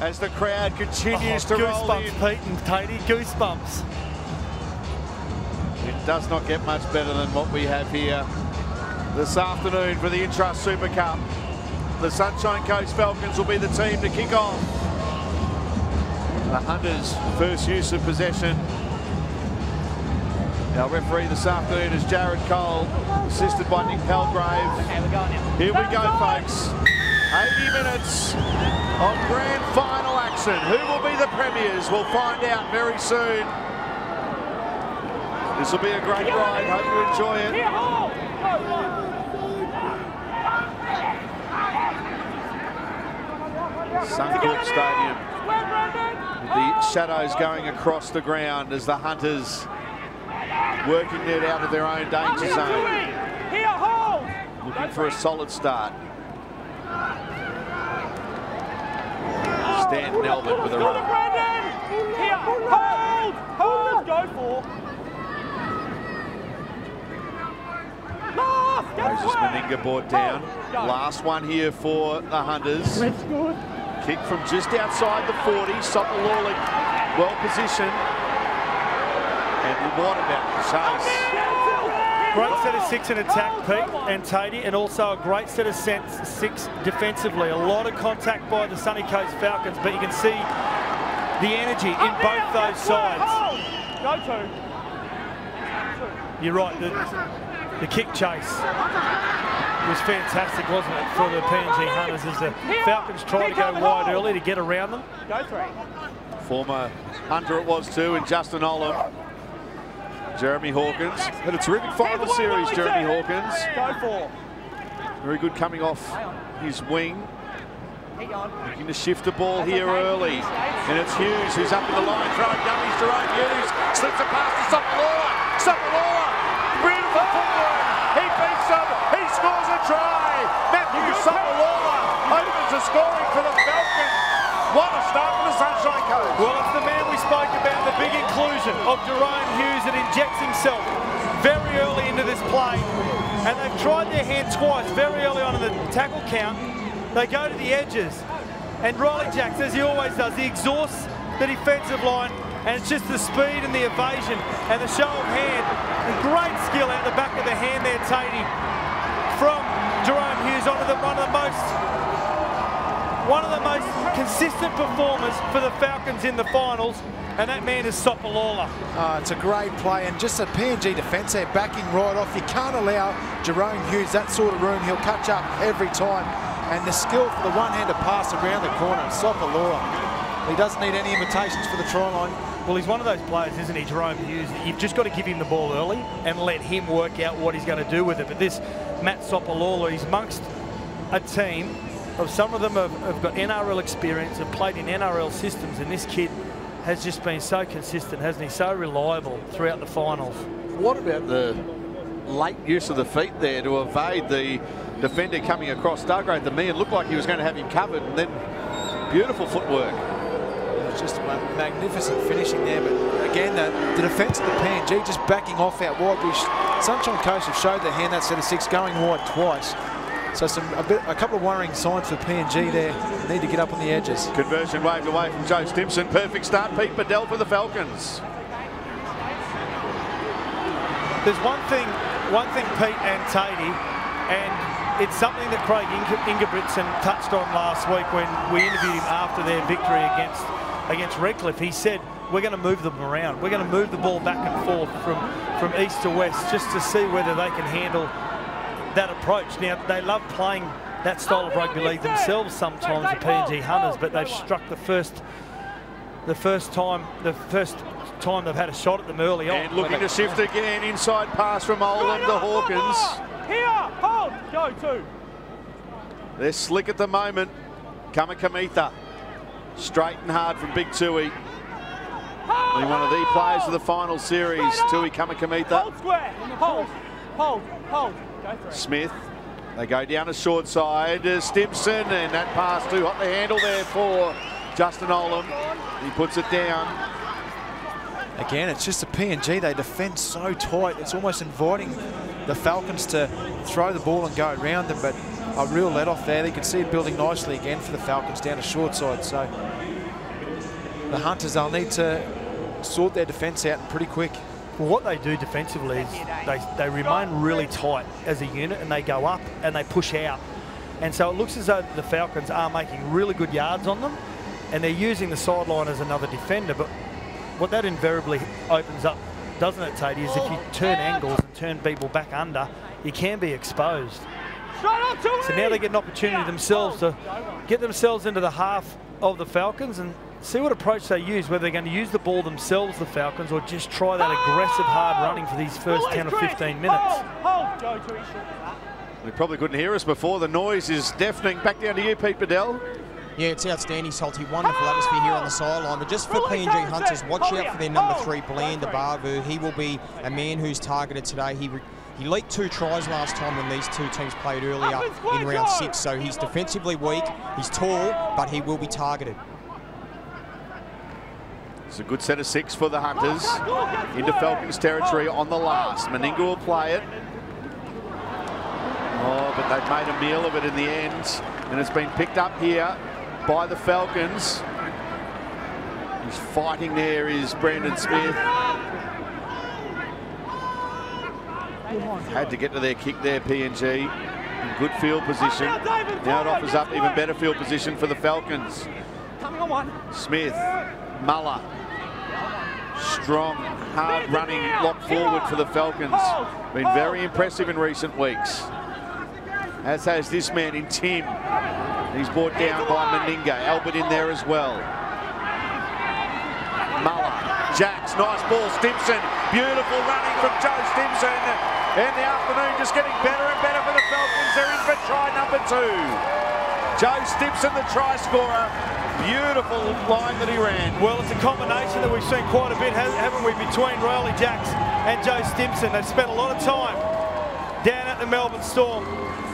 as the crowd continues oh, to roll in. Goosebumps, Pete and Tatey, goosebumps. It does not get much better than what we have here this afternoon for the Intrust Super Cup. The Sunshine Coast Falcons will be the team to kick off. The Hunters' first use of possession. Our referee this afternoon is Jared Cole, assisted by Nick Palgrave. Okay, we're going now. Here we go, folks. 80 minutes of grand final action. Who will be the premiers? We'll find out very soon. This will be a great ride. Hope you enjoy it. Suncorp Stadium. The shadows going across the ground as the Hunters working it out of their own danger zone. Here hold. Looking for a solid start. Nelvin with a run. Here, hold, hold, go for. Moses Meninga brought down. Last one here for the Hunters. Kick from just outside the 40. Soper-Lawler well positioned. And what about the chase? Great set of six in attack, Pete and Tatey, and also a great set of six defensively. A lot of contact by the Sunny Coast Falcons, but you can see the energy in both those sides. Go to. You're right, the, the kick chase was fantastic, wasn't it, for the PNG Hunters as the Falcons tried to go wide early to get around them. Go three. Former Hunter it was too, and Justin Olam. Jeremy Hawkins had a terrific final series, Jeremy Hawkins. Very good coming off his wing. Looking to shift the ball here early. And it's Hughes who's up in the line, throwing dummies to Ryan Hughes. Slips a pass to Soper-Lawler. Soper-Lawler. Beautiful footwork. He beats them. He scores a try. Matthew Soper-Lawler opens the scoring for the Falcons. What a start for the Sunshine Coast. Well, it's the man we spoke about, the big inclusion of Jahrome Hughes that injects himself very early into this play. And they've tried their hand twice very early on in the tackle count. They go to the edges. And Riley Jacks, as he always does, he exhausts the defensive line and it's just the speed and the evasion and the show of hand. A great skill out the back of the hand there, Tatey, from Jahrome Hughes, one of the, one of the most one of the most consistent performers for the Falcons in the finals, and that man is Soper-Lawler. Oh, ah, it's a great play, and just a PNG defence there backing right off. You can't allow Jahrome Hughes that sort of room. He'll catch up every time. And the skill for the one-handed pass around the corner, Soper-Lawler. He doesn't need any invitations for the try line. Well, he's one of those players, isn't he, Jahrome Hughes? You've just got to give him the ball early and let him work out what he's going to do with it. But this Matt Sopalola, he's amongst a team of some of them have, have, got NRL experience, have played in NRL systems, and this kid has just been so consistent, hasn't he? So reliable throughout the finals. What about the late use of the feet there to evade the defender coming across Dougray? The man looked like he was going to have him covered, and then beautiful footwork. It was just a magnificent finishing there, but again, the, the defence of the PNG just backing off out wide. Which Sunshine Coast have showed their hand that set of six, going wide twice. So some a, bit, a couple of worrying signs for PNG there. Need to get up on the edges. Conversion waved away from Joe Stimson. Perfect start, Pete Bedell for the Falcons. There's one thing, one thing, Pete and Tatey, and it's something that Craig Ingebrigtsen touched on last week when we interviewed him after their victory against against Redcliffe. He said, we're going to move them around. We're going to move the ball back and forth from, from east to west just to see whether they can handle that approach. Now, they love playing that style of rugby league themselves sometimes, the PNG Hunters, but they've struck the first the first time the first time they've had a shot at them early on. And looking to shift again, inside pass from Olam to Hawkins. Here, hold, go two. They're slick at the moment. Kamikamica, straight and hard from Big Tui. Only one of the players of the final series, Tui Kamikamica. Hold square, hold, hold, hold. Smith. They go down the short side. Uh, Stimson, and that pass too hot to handle there for Justin Olam. He puts it down. Again, it's just a PNG. They defend so tight. It's almost inviting the Falcons to throw the ball and go around them. But a real let-off there. You can see it building nicely again for the Falcons down the short side. So the Hunters, they'll need to sort their defence out pretty quick. Well, what they do defensively is they, they remain really tight as a unit and they go up and they push out. And so it looks as though the Falcons are making really good yards on them and they're using the sideline as another defender. But what that invariably opens up, doesn't it, Tatey, is if you turn angles and turn people back under, you can be exposed. So now they get an opportunity themselves to get themselves into the half of the Falcons and see what approach they use, whether they're going to use the ball themselves, the Falcons, or just try that aggressive hard running for these first 10 or 15 minutes. Hold, hold. Go to. They probably couldn't hear us before. The noise is deafening. Back down to you, Pete Bedell. Yeah, it's outstanding, Salty. Wonderful atmosphere here on the sideline. But just for PNG Hunters, watch out for their number three, Bland Bavu. He will be a man who's targeted today. He he leaked two tries last time when these two teams played earlier in round six. So he's defensively weak. He's tall, but he will be targeted. It's a good set of six for the Hunters. Into Falcons territory on the last. Meninga will play it. Oh, but they've made a meal of it in the end. And it's been picked up here by the Falcons. Who's fighting there is Brandon Smith. Had to get to their kick there, PNG. In good field position. Now it offers up even better field position for the Falcons. Coming on one. Smith, Muller. Strong, hard running lock forward for the Falcons. Been very impressive in recent weeks. As has this man in Tim. He's brought down by Meninga. Albert in there as well. Muller, Jacks, nice ball. Stimson, beautiful running from Joe Stimson. And the afternoon just getting better and better for the Falcons. They're in for try number two. Joe Stimson, the try scorer. Beautiful line that he ran. Well, it's a combination that we've seen quite a bit, haven't we, between Riley Jacks and Joe Stimson. They've spent a lot of time down at the Melbourne Storm.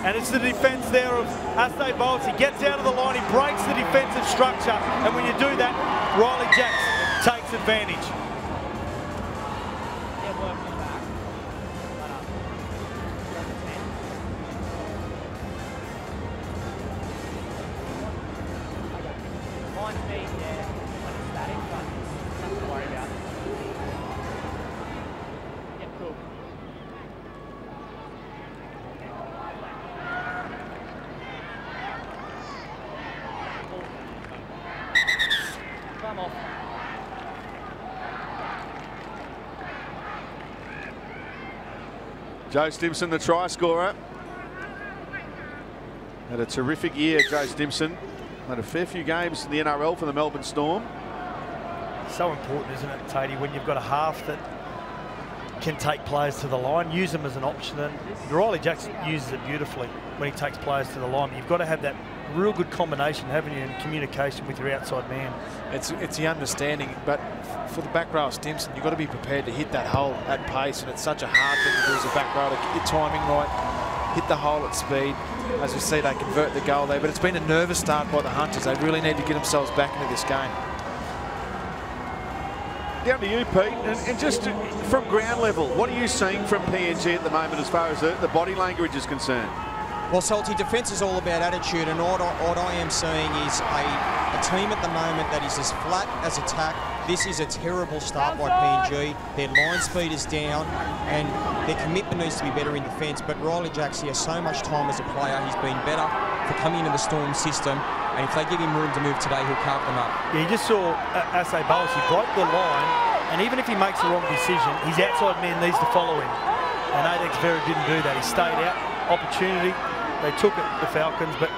And it's the defence there of Ase Boas. He gets out of the line, he breaks the defensive structure. And when you do that, Riley Jacks takes advantage. Joe Stimson, the try scorer. Had a terrific year, Joe Stimson. Had a fair few games in the NRL for the Melbourne Storm. So important, isn't it, Tatey, when you've got a half that can take players to the line, use them as an option. And Riley Jackson uses it beautifully when he takes players to the line. You've got to have that real good combination, haven't you, in communication with your outside man. It's it's the understanding, but for the back row of Stimson, you've got to be prepared to hit that hole at pace, and it's such a hard thing to do as a back row to get your timing right, hit the hole at speed. As we see, they convert the goal there, but it's been a nervous start by the Hunters. They really need to get themselves back into this game. Down to you, Pete, and, and just from ground level, what are you seeing from PNG at the moment as far as the, the body language is concerned? Well, Salty, defence is all about attitude, and what I, what I am seeing is a, a team at the moment that is as flat as attack. This is a terrible start by PNG. Their line speed is down, and their commitment needs to be better in defence. But Riley Jacks, has so much time as a player. He's been better for coming into the Storm system, and if they give him room to move today, he'll carve them up. Yeah, you just saw uh, Ase Boas, he broke the line, and even if he makes the wrong decision, his outside man needs to follow him. And Adex Vera didn't do that. He stayed out, opportunity, they took it, the Falcons, but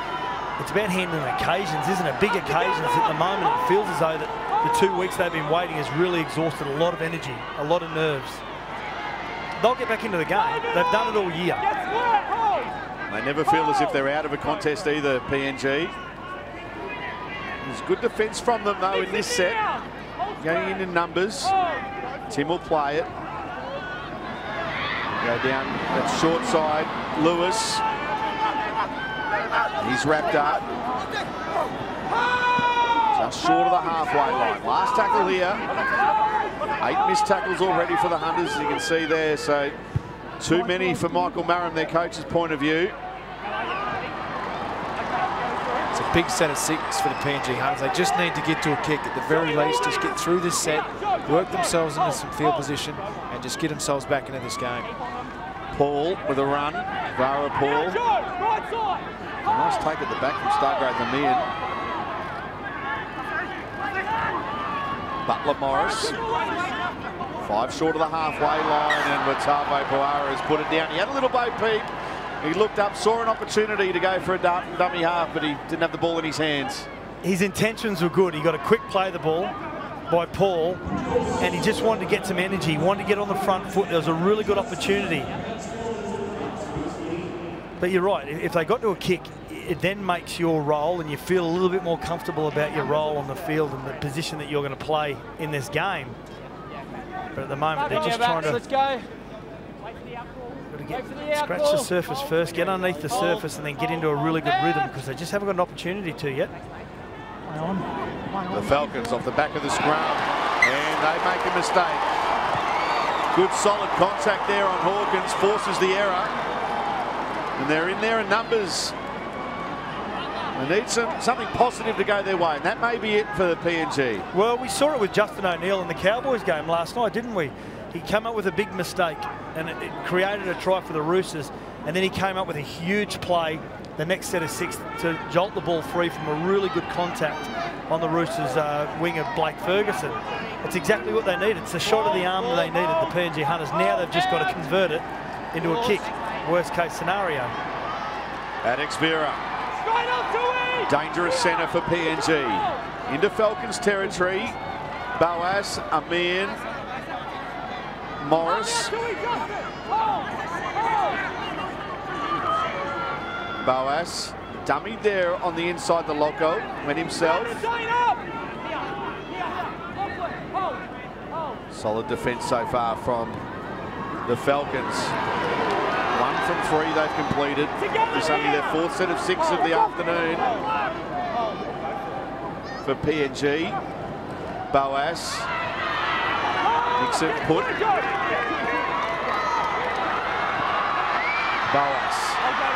it's about handling occasions, isn't it? Big occasions. At the moment, it feels as though that the two weeks they've been waiting has really exhausted a lot of energy, a lot of nerves. They'll get back into the game. They've done it all year. They never feel as if they're out of a contest either, PNG. There's good defence from them, though, in this set. Going in in numbers. Tim will play it. Go down that short side. Lewis. He's wrapped up. Just short of the halfway line. Last tackle here. Eight missed tackles already for the Hunters, as you can see there. So too many for Michael Marum, their coach's point of view. It's a big set of six for the PNG Hunters. They just need to get to a kick at the very least, just get through this set, work themselves into some field position, and just get themselves back into this game. Paul with a run. Vara Paul. Nice take at the back from Stargroth the Meehan. Butler Morris. Five short of the halfway line, and Wartovo Puara has put it down. He had a little bow peep. He looked up, saw an opportunity to go for a dummy half, but he didn't have the ball in his hands. His intentions were good. He got a quick play of the ball by Paul, and he just wanted to get some energy. He wanted to get on the front foot. There was a really good opportunity. But you're right. If they got to a kick, it then makes your role and you feel a little bit more comfortable about your role on the field and the position that you're going to play in this game. But at the moment, they're just trying to, Let's go. to get, scratch the surface first, get underneath the surface, and then get into a really good rhythm because they just haven't got an opportunity to yet. The Falcons off the back of the scrum, and they make a mistake. Good solid contact there on Hawkins, forces the error. And they're in there in numbers. They need some, something positive to go their way, and that may be it for the PNG. Well, we saw it with Justin O'Neill in the Cowboys game last night, didn't we? He came up with a big mistake and it, it created a try for the Roosters. And then he came up with a huge play the next set of six to jolt the ball free from a really good contact on the Roosters uh, wing of Blake Ferguson. It's exactly what they needed. It's the shot of the arm that they needed, the PNG Hunters. Now they've just got to convert it into a kick, worst case scenario. Adex Vera. Dangerous centre for PNG. Into Falcons territory. Boas, Amin, Morris. Boas, dummied there on the inside the loco, went himself. Solid defence so far from the Falcons. One from three they've completed. This only their fourth set of six of the afternoon for PNG. Boas. Nixon Putt. Boas.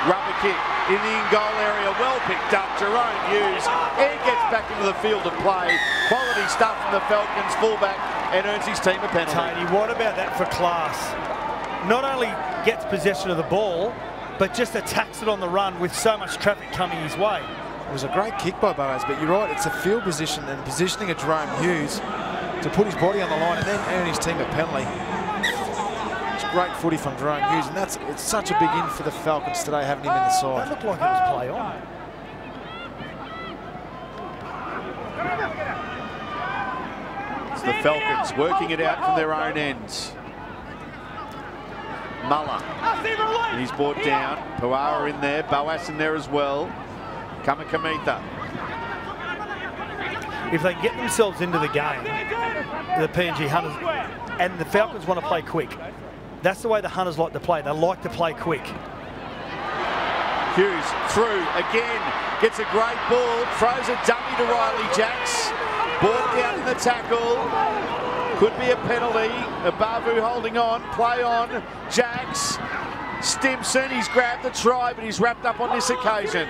Rubber kick in the in-goal area. Well picked up. Jahrome Hughes. Air gets back into the field of play. Quality stuff from the Falcons fullback and earns his team a penalty. Tony, what about that for class? Not only gets possession of the ball, but just attacks it on the run with so much traffic coming his way. It was a great kick by Boas, but you're right, it's a field position and positioning of Jahrome Hughes to put his body on the line and then earn his team a penalty. It's great footy from Jahrome Hughes, and that's it's such a big in for the Falcons today, having him in the That side. looked like it was play on. It's the Falcons working it out from their own ends. Muller. And he's brought down. Puara in there. Boas in there as well. Kamikamica. If they get themselves into the game, the PNG Hunters, and the Falcons want to play quick, that's the way the Hunters like to play. They like to play quick. Hughes through again. Gets a great ball. Throws a dummy to Riley Jacks. Ball down in the tackle. Could be a penalty. Abavu holding on. Play on. Jacks. Stimson. He's grabbed the try, but he's wrapped up on this occasion.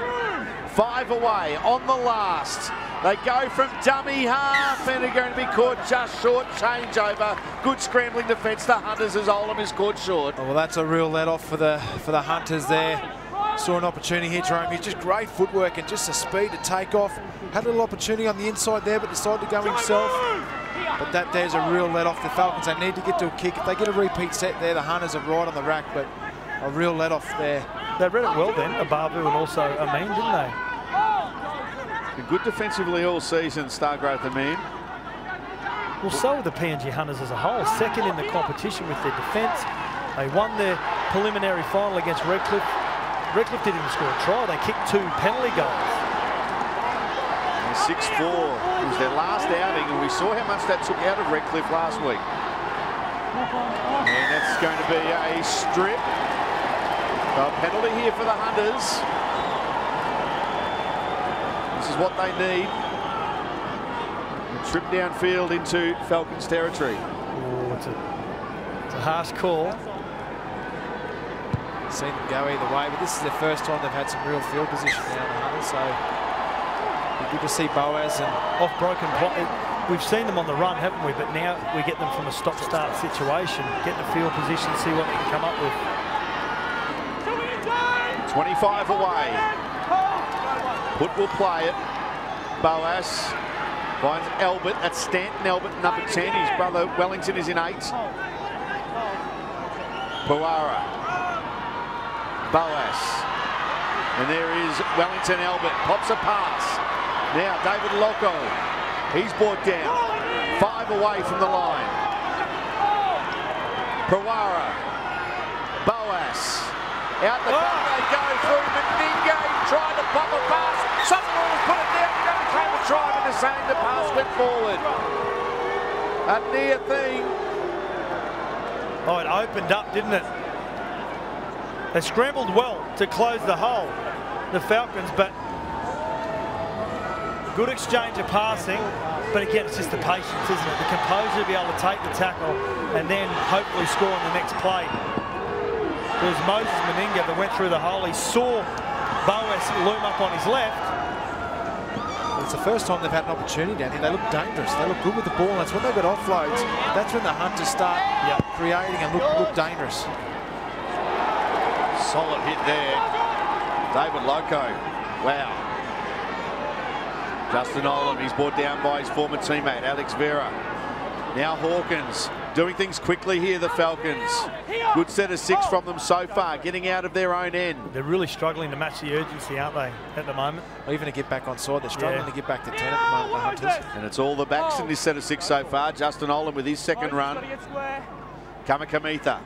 Five away on the last. They go from dummy half and are going to be caught just short. Changeover. Good scrambling defence. The Hunters as Olam is caught short. Oh, well, that's a real let off for the for the Hunters there. Saw an opportunity here, Jahrome. He's just great footwork and just the speed to take off. Had a little opportunity on the inside there, but decided to go himself. But that there's a real let off. The Falcons, they need to get to a kick. If they get a repeat set there, the Hunters are right on the rack, but a real let off there. They read it well then, Abavu and also Amin, didn't they? Been good defensively all season, Stargroth Amean. Well, so are the PNG Hunters as a whole. Second in the competition with their defence. They won their preliminary final against Redcliffe. Redcliffe didn't even score a try. They kicked two penalty goals. 6-4 It was their last outing, and we saw how much that took out of Redcliffe last week. And that's going to be a strip. A penalty here for the Hunters. This is what they need. A trip downfield into Falcons territory. Oh, it's a, it's a harsh call. Seen them go either way, but this is the first time they've had some real field position now, the Hunters. So Good to see Boas and off broken play. We've seen them on the run, haven't we? But now we get them from a stop-start situation, get the field position, see what they can come up with. 25 away. Hood will play it. Boas finds Albert. That's Stanton Albert, number 10. His brother Wellington is in eight. Puara. Boas. And there is Wellington Albert. Pops a pass. Now David Loko. He's brought down. Five away from the line. Puara. Boas. Out the back they go through. Meninga tried to pop a pass. Someone put it down. Came a try, but the same. The pass went forward. A near thing. Oh, it opened up, didn't it? They scrambled well to close the hole, the Falcons, but good exchange of passing. But again, it's just the patience, isn't it? The composure to be able to take the tackle and then hopefully score on the next play. It was Moses Meninga that went through the hole. He saw Boas loom up on his left. It's the first time they've had an opportunity down here. They look dangerous. They look good with the ball. That's when they've got offloads. That's when the Hunters start Yep. creating and look, look dangerous. Solid hit there. David Loko. Wow. Justin Olam, he's brought down by his former teammate, Alex Vera. Now Hawkins doing things quickly here, the Falcons. Good set of six from them so far, getting out of their own end. They're really struggling to match the urgency, aren't they, at the moment? Even to get back on side, they're struggling Yeah. to get back to 10 at the moment, the Hunters. And it's all the backs in this set of six so far. Justin Olam with his second run. Kamikamica.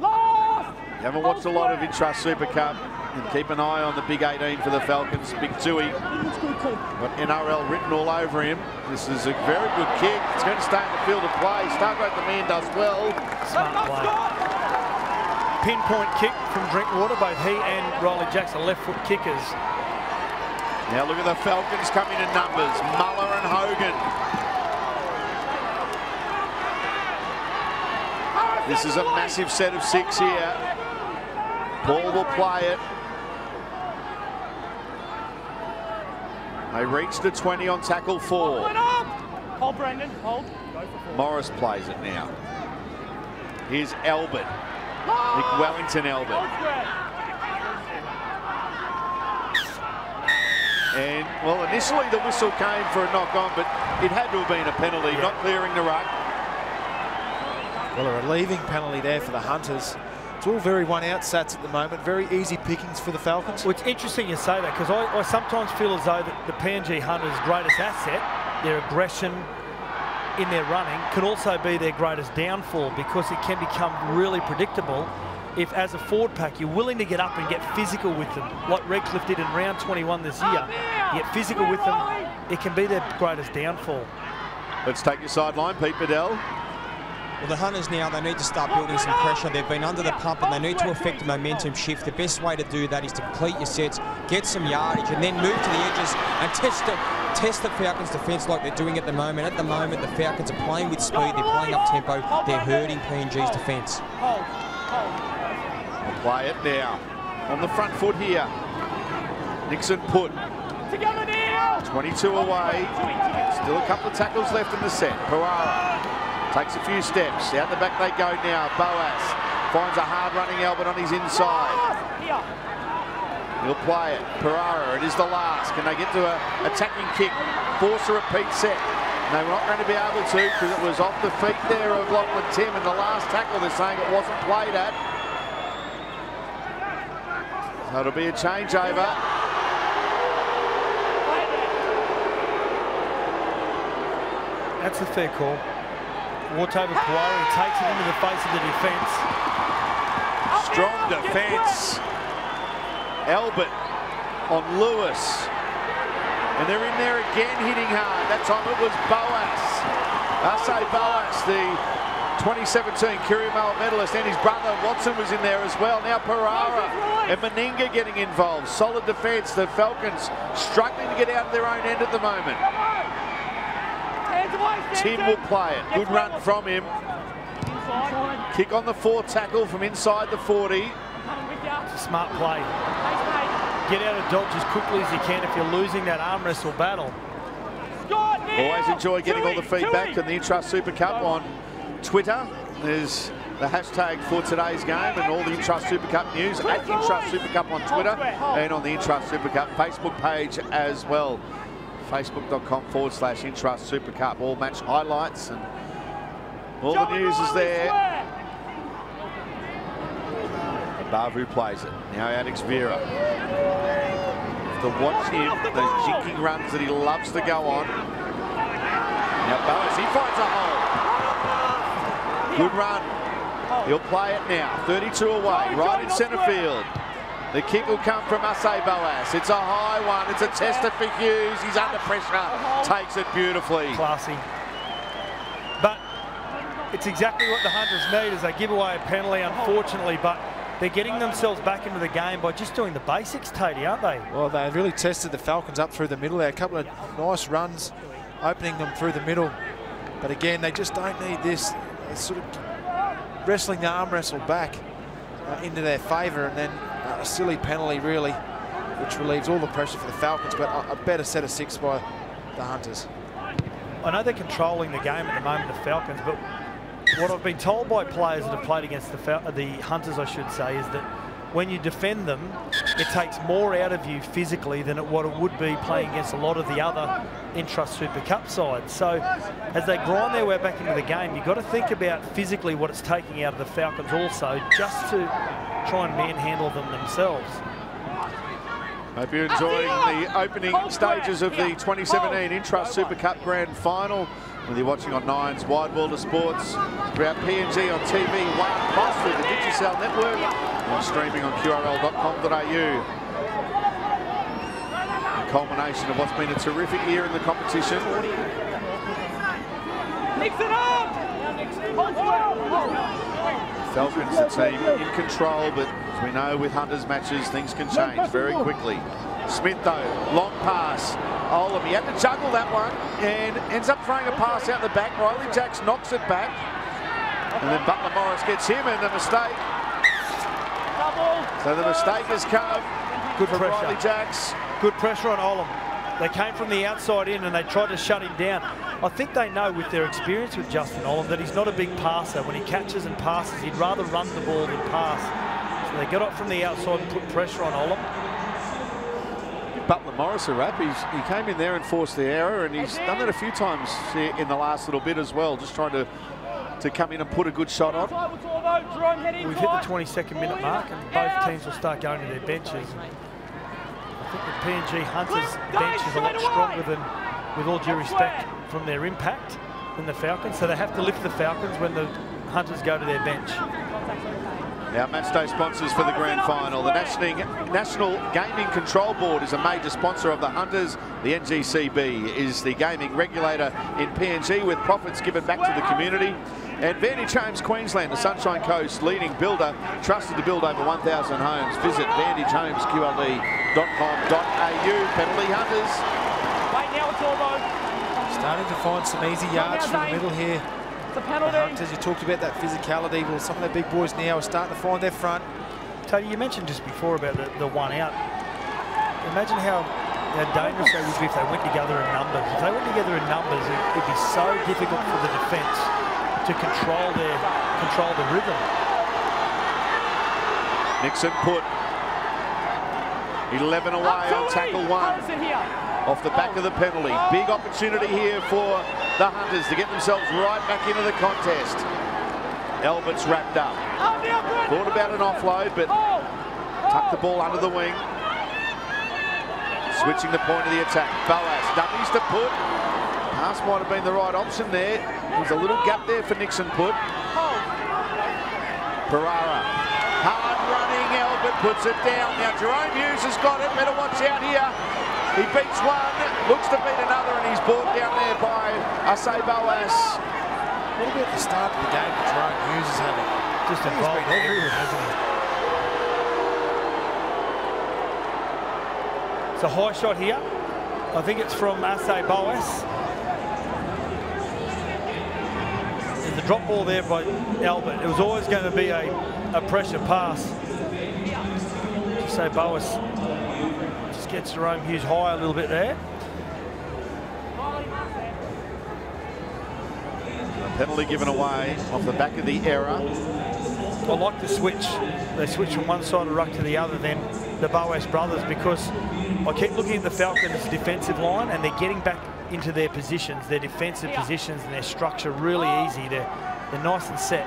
You haven't watched a lot of Intrust Super Cup. And keep an eye on the big 18 for the Falcons. Big Tui. Got NRL written all over him. This is a very good kick. It's going to stay in the field of play. Start Stargroth the man does well. Smart play. Pinpoint kick from Drinkwater. Both he and Riley Jackson left foot kickers. Now look at the Falcons coming in numbers. Muller and Hogan. This is a massive set of six here. Paul will play it. They reach the 20 on tackle four. Hold, Brendan. Hold. Go for. Morris plays it now. Here's Albert. Nick Wellington Albert. And, well, initially the whistle came for a knock on, but it had to have been a penalty, not clearing the ruck. Well, a relieving penalty there for the Hunters. It's all very one-out sats at the moment. Very easy pickings for the Falcons. Well, it's interesting you say that because I, I sometimes feel as though that the PNG Hunters' greatest asset, their aggression in their running, can also be their greatest downfall because it can become really predictable if, as a forward pack, you're willing to get up and get physical with them, like Redcliffe did in round 21 this year. You get physical with them, it can be their greatest downfall. Let's take your sideline, Pete Bedell. Well, the Hunters now, they need to start building some pressure. They've been under the pump and they need to affect the momentum shift. The best way to do that is to complete your sets, get some yardage, and then move to the edges and test it. Test the Falcons' defence like they're doing at the moment. At the moment, the Falcons are playing with speed, they're playing up tempo, they're hurting PNG's defence. Hold. Hold. Play it now. On the front foot here. Nixon Putt. Together now. 22 away. Still a couple of tackles left in the set. Pereira takes a few steps. Out the back they go now. Boas finds a hard running Albert on his inside. He'll play it. Pereira, it is the last. Can they get to a attacking kick? Force a repeat set. And they were not going to be able to because it was off the feet there of Lachlan Timm in the last tackle. They're saying it wasn't played at. So it'll be a changeover. That's a fair call. Wartovo Puara takes it into the face of the defence. Strong defence. Albert on Lewis. And they're in there again hitting hard. That time it was Boas. Say Boas, the 2017 Kirimal medalist, and his brother Watson was in there as well. Now Pereira and Meninga getting involved. Solid defence. The Falcons struggling to get out of their own end at the moment. Hands away, Tim will play it. Good run from him. Kick on the four tackle from inside the 40. Coming with ya. Smart play. Get out of dodge as quickly as you can if you're losing that arm wrestle battle. Always enjoy getting all the feedback on the Intrust Super Cup on Twitter. There's the hashtag for today's game and all the Intrust Super Cup news at Intrust Super Cup on Twitter and on the Intrust Super Cup Facebook page as well. Facebook.com forward slash Intrust Super Cup. All match highlights and all the news is there. Bavu plays it. Now Alex Vera. To watch him, those jinking runs that he loves to go on. Now Boas, he finds a hole. Good run. He'll play it now. 32 away, right in centre field. The kick will come from Ase Boas. It's a high one. It's a tester for Hughes. He's under pressure. Takes it beautifully. Classy. But it's exactly what the Hunters need as they give away a penalty, unfortunately, but they're getting themselves back into the game by just doing the basics, Tatey, aren't they? Well, they've really tested the Falcons up through the middle there. A couple of nice runs, opening them through the middle. But again, they just don't need this uh, sort of wrestling the arm wrestle back uh, into their favour and then uh, a silly penalty, really, which relieves all the pressure for the Falcons. But a, a better set of six by the Hunters. I know they're controlling the game at the moment, the Falcons, but what I've been told by players that have played against the, Fal the Hunters, I should say, is that when you defend them, it takes more out of you physically than it, what it would be playing against a lot of the other Intrust Super Cup sides. So as they grind their way back into the game, you've got to think about physically what it's taking out of the Falcons also, just to try and manhandle them themselves. Hope you're enjoying the opening stages of the 2017 Intrust Super Cup Grand Final. Whether you're watching on Nine's Wide World of Sports, throughout PNG on TV, One Plus through the Digicel network, and streaming on QRL.com.au. A culmination of what's been a terrific year in the competition. Mix it up! Falcons, the team in control, but as we know with Hunters matches, things can change very quickly. Smith though, long pass. Oh, Olam, he had to juggle that one and ends up throwing a pass out the back. Riley Jacks knocks it back. And then Butler Morris gets him and the mistake. So the mistake has come. Good for pressure. Riley Jacks. Good pressure on Olam. They came from the outside in and they tried to shut him down. I think they know with their experience with Justin Olam that he's not a big passer. When he catches and passes, he'd rather run the ball than pass. So they got up from the outside and put pressure on Olam. Butler Morris a rap. He's, he came in there and forced the error, and he's done that a few times here in the last little bit as well, just trying to to come in and put a good shot on. We've hit the 22nd minute mark and both teams will start going to their benches. I think the PNG Hunters bench is a lot stronger than, with all due respect, from their impact than the Falcons. So they have to lift the Falcons when the Hunters go to their bench. Our matchday sponsors for the grand final. The National, National Gaming Control Board is a major sponsor of the Hunters. The NGCB is the gaming regulator in PNG with profits given back to the community. And Vantage Homes Queensland, the Sunshine Coast leading builder, trusted to build over 1,000 homes. Visit vantagehomesqld.com.au. Penalty Hunters. Wait, now it's all. Starting to find some easy yards now, from the middle here. It's a The penalty. Uh, Hunters, you talked about that physicality. Well, some of the big boys now are starting to find their front. Tony, you mentioned just before about the, the one out. Imagine how, how dangerous they would be if they went together in numbers. If they went together in numbers, it, it'd be so difficult for the defence to control their control the rhythm. Nixon Putt 11 away on tackle one. Off the back of the penalty. Big opportunity here for the Hunters to get themselves right back into the contest. Albert's wrapped up. Thought about an offload, but tucked the ball under the wing. Switching the point of the attack. Boas dummies to Putt. Pass might have been the right option there. There's a little gap there for Nixon Putt. Pereira. Hard running. Albert puts it down. Now Jahrome Hughes has got it. Better watch out here. He beats one, looks to beat another, and he's brought down there by Ase Boas. What about the start of the game that Jahrome Hughes is having? Just He's involved everywhere, hasn't he? It's a high shot here. I think it's from Ase Boas. There's a drop ball there by Albert. It was always going to be a, a pressure pass. Ase Boas just gets Jahrome Hughes high a little bit there. A penalty given away off the back of the error. I like the switch. They switch from one side of the ruck to the other, then the Boas brothers, because I keep looking at the Falcons' defensive line and they're getting back into their positions, their defensive positions and their structure really easy. They're, they're nice and set.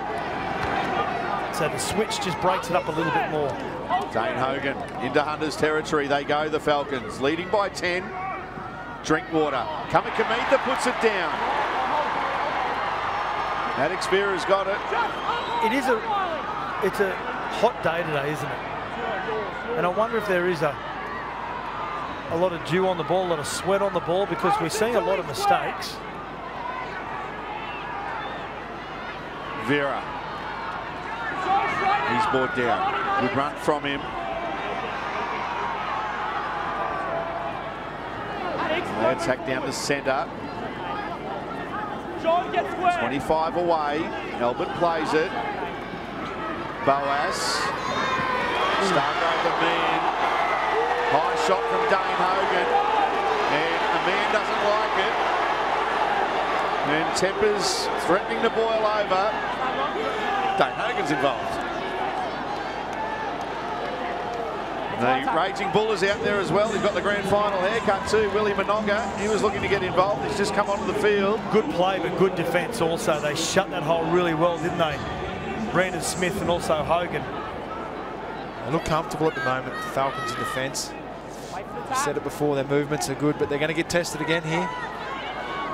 So the switch just breaks it up a little bit more. Dane Hogan into Hunter's territory. They go, the Falcons, leading by 10. Drinkwater. Kamikamica puts it down. Maddox Vera's got it. It is a, it's a hot day today, isn't it? And I wonder if there is a, a lot of dew on the ball, a lot of sweat on the ball, because we're seeing a lot of mistakes. Vera. He's brought down. Good run from him. They attack down the centre. 25 away. Albert plays it. Boas. Stargroth the man. High shot from Dane Hogan. And the man doesn't like it. And Tempers threatening to boil over. Dane Hogan's involved. The Raging Bull is out there as well. He's got the grand final haircut too. Willie Minoga, he was looking to get involved. He's just come onto the field. Good play, but good defence also. They shut that hole really well, didn't they? Brandon Smith and also Hogan. They look comfortable at the moment, the Falcons in defence. Said it before, their movements are good, but they're going to get tested again here.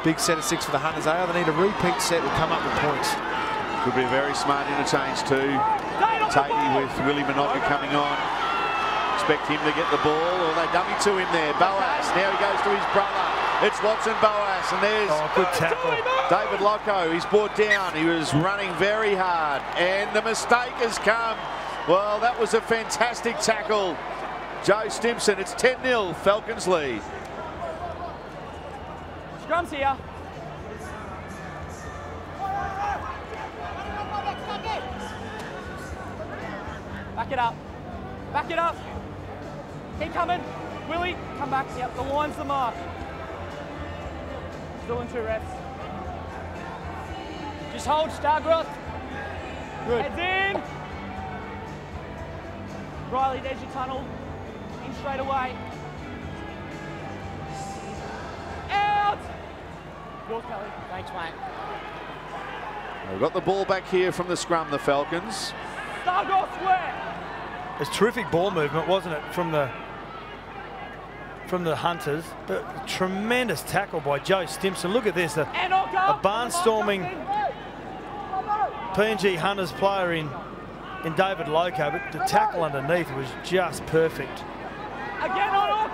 Big set of six for the Hunters. They either need a repeat set or come up with points. Could be a very smart interchange too. Tatey with Willie Minoga coming on. Expect him to get the ball, or they dummy to him there. Boas, now he goes to his brother. It's Watson Boas, and there's Oh, good tackle. David Loko. He's brought down. He was running very hard, and the mistake has come. Well, that was a fantastic tackle. Joe Stimson, it's 10-0, Falcons lead. Scrum's here. Back it up. Back it up. Keep coming. Willie, come back. Yep, the line's the mark. Still in two reps. Just hold, Stargroth. Good. Heads in. Riley, there's your tunnel. In straight away. Out. Yours, Kelly. Thanks, mate. We've got the ball back here from the scrum, the Falcons. Stargroth square. It's terrific ball movement, wasn't it, from the from the Hunters? But tremendous tackle by Joe Stimson. Look at this, a, a barnstorming PNG Hunters player in in David Loko, but the tackle underneath was just perfect.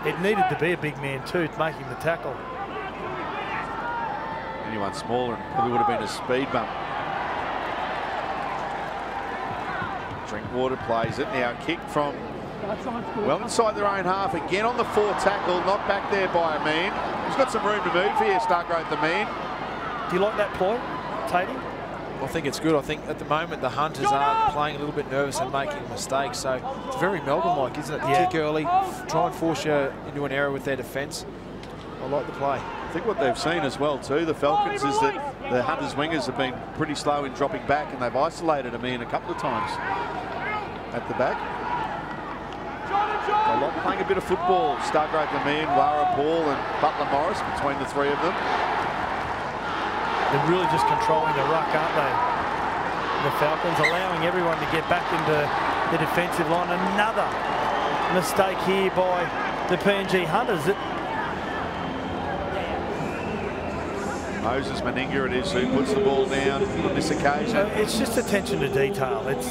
It needed to be a big man too, making the tackle. Anyone smaller and probably would have been a speed bump. Drinkwater plays it. Now kick from well inside their own half. Again on the four tackle. Knocked back there by a man. He's got some room to move here, Stargroth the man. Do you like that ploy, Tatey? I think it's good. I think at the moment the Hunters are playing a little bit nervous and making mistakes. So it's very Melbourne-like, isn't it? The Yeah. kick early, try and force you into an error with their defence. I like the play. I think what they've seen as well too, the Falcons, is that the Hunters wingers have been pretty slow in dropping back and they've isolated a man a couple of times at the back. Like playing a bit of football. Stargroth the man, Lara Paul and Butler Morris between the three of them. They're really just controlling the ruck, aren't they? The Falcons allowing everyone to get back into the defensive line. Another mistake here by the PNG Hunters. Moses Meninga it is who puts the ball down on this occasion. it's just attention to detail. It's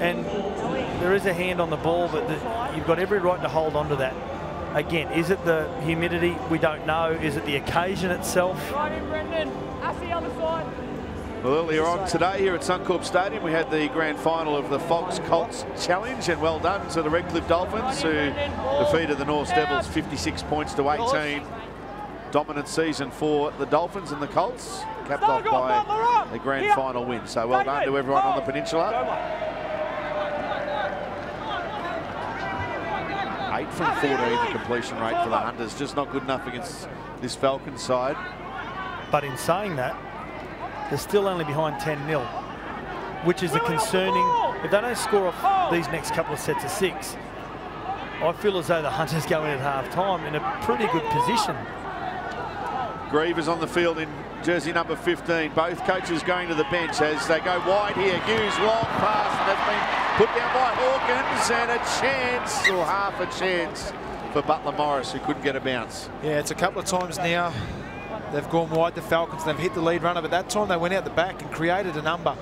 and there is a hand on the ball, but the, you've got every right to hold on to that. Again, is it the humidity? We don't know. Is it the occasion itself? Right in, Brendan. That's the other side. Well, earlier on today here at Suncorp Stadium, we had the grand final of the Fox Colts Challenge, and well done to the Redcliffe Dolphins, who defeated the North Devils 56 points to 18. Dominant season for the Dolphins and the Colts, capped off by the grand final win. So well done to everyone on the oh. peninsula. 8 from 14, the completion rate for the Hunters. Just not good enough against this Falcon side. But in saying that, they're still only behind 10 0, which is a concerning. If they don't score off these next couple of sets of six, I feel as though the Hunters go in at half time in a pretty good position. Grieve is on the field in jersey number 15. Both coaches going to the bench as they go wide here. Hughes long pass and that's been put down by Hawkins and a chance or half a chance for Butler Morris who couldn't get a bounce. Yeah, it's a couple of times now they've gone wide, the Falcons, they've hit the lead runner, but that time they went out the back and created a number.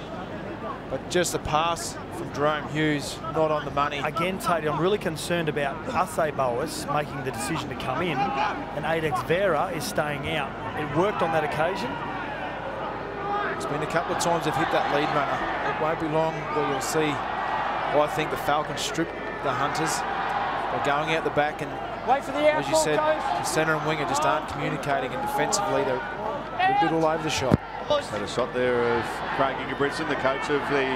But just a pass from Jahrome Hughes, not on the money. Again, Tony, I'm really concerned about Ase Boas making the decision to come in, and Adex Vera is staying out. It worked on that occasion. It's been a couple of times they've hit that lead runner. It won't be long where you'll see, well, I think the Falcons strip the Hunters by going out the back and, Wait for the air as you said, the centre and winger just aren't communicating and defensively they're a bit all over the shop. Had a shot there of Craig Ingebrigtsen, the coach of the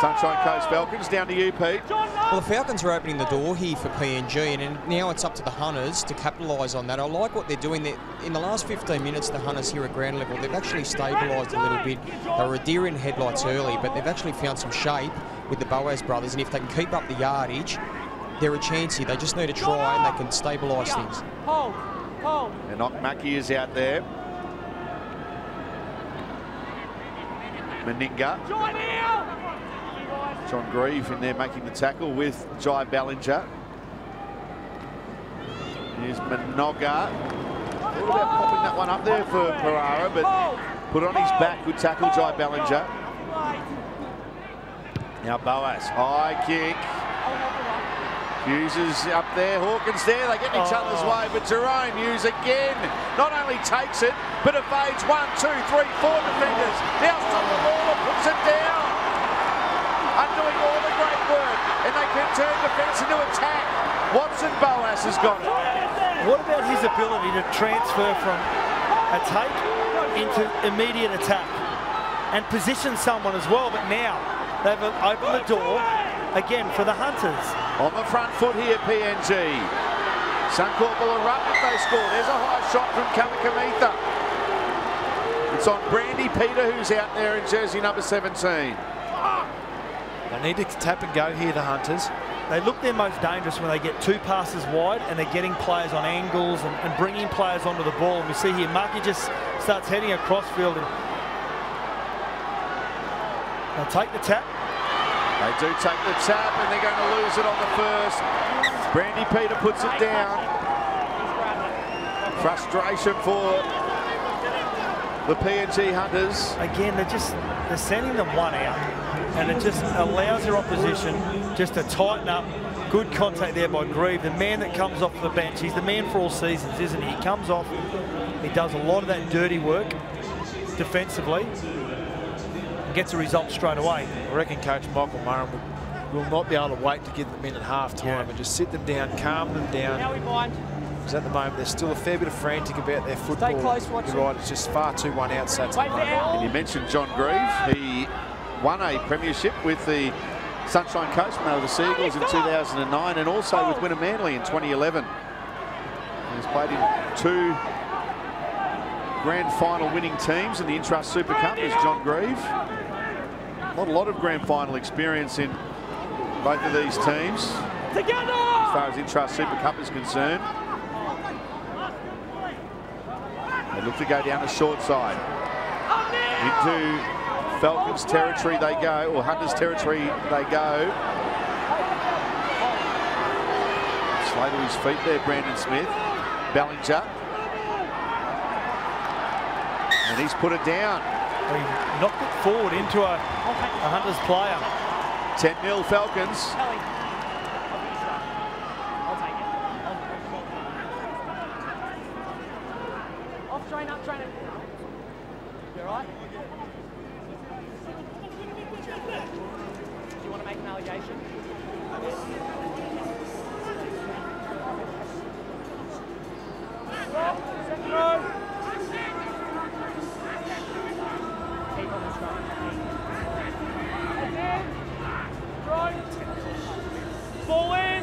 Sunshine Coast Falcons. Down to you, Pete. Well, the Falcons are opening the door here for PNG, and now it's up to the Hunters to capitalise on that. I like what they're doing. They're, in the last 15 minutes, the Hunters here at ground level, they've actually stabilised a little bit. They were a deer in headlights early, but they've actually found some shape with the Boas brothers, and if they can keep up the yardage, they're a chance here. They just need to try and they can stabilise things. Hold, hold. And Mackey is out there. Meninga. John Grieve in there making the tackle with Jai Ballinger. Here's Minoga. Thought about popping that one up there for Pereira, but put on his back. Good tackle, Jai Ballinger. Now Boas, high kick. Hughes is up there, Hawkins there, they get in each other's oh. way, but Jahrome Hughes again not only takes it, but evades one, two, three, four defenders. Now Soper-Lawler puts it down. Undoing all the great work, and they can turn defence into attack. Watson Boas has got it. What about his ability to transfer from a take into immediate attack and position someone as well? But now they've opened the door again for the Hunters. On the front foot here, PNG. Suncorp will erupt if they score. There's a high shot from Kamikamica. It's on Brandy Peter, who's out there in jersey number 17. They need to tap and go here, the Hunters. They look their most dangerous when they get two passes wide and they're getting players on angles and, and bringing players onto the ball. And we see here, Markey just starts heading across field. And they'll take the tap. They do take the tap and they're going to lose it on the first. Brandy Peter puts it down. Frustration for the PNG Hunters. Again, they're just they're sending them one out, and it just allows their opposition just to tighten up. Good contact there by Grieve, the man that comes off the bench. He's the man for all seasons, isn't he? He comes off, he does a lot of that dirty work defensively, and gets a result straight away. I reckon Coach Michael Murray will, will not be able to wait to give them in at half time Yeah. and just sit them down, calm them down. Now we bind. Because at the moment, there's still a fair bit of frantic about their football. Stay close, Watson. You're right, it's just far too one outside. Wait for And you mentioned John Grieve. He won a premiership with the Sunshine Coast, now the Seagulls in 2009 and also with Wynnum Manly in 2011. He's played in two grand final winning teams in the Intrust Super Cup is John Grieve. Not a lot of grand final experience in both of these teams Together! as far as Intrust Super Cup is concerned. They look to go down the short side. Into Falcons territory they go, or Hunters territory they go. Slow to his feet there, Brandon Smith. Bellinger. And he's put it down. He knocked it forward into a, a Hunters player. 10-0 Falcons. Kelly. I'll take it. Off train, up train. You alright? Do you want to make an allegation? Second row. Keep on the scrum. Again. Throw. Ball in.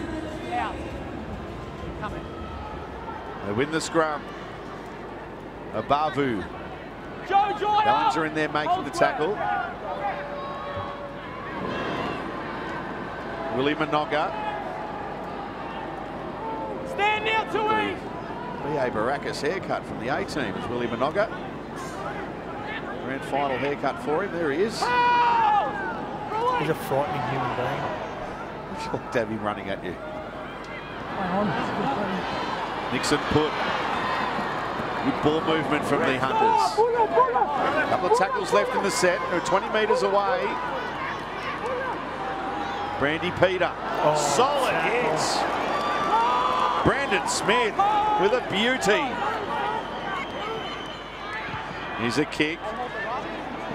Out. win the scrum. Abavu. Joe Joy Ballinger in there making the tackle. Willie Minoga. Stand now, Tui. B.A. Baracus haircut from the A-team is Willie Minoga. Grand final haircut for him. There he is. He's a frightening human being. Look to have him running at you. Nixon Putt. Good ball movement from the Hunters. A Couple of tackles left in the set. They're 20 metres away. Brandy Peter. Oh, Solid hits. Brandon Smith with a beauty. Here's a kick.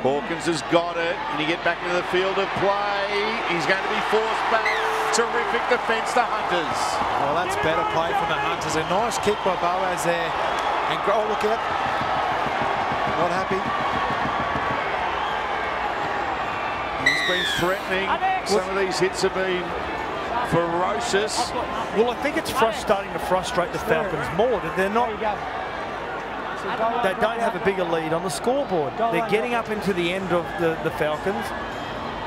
Hawkins has got it. Can he get back into the field of play? He's going to be forced back. Terrific defence, the Hunters. Well, that's better play from the Hunters. A nice kick by Boas there. And oh, look out. Not happy. He's been threatening. Some of these hits have been ferocious. Well, I think it's frust- starting to frustrate the Falcons more that they're not. They don't have a bigger lead on the scoreboard. They're getting up into the end of the, the Falcons.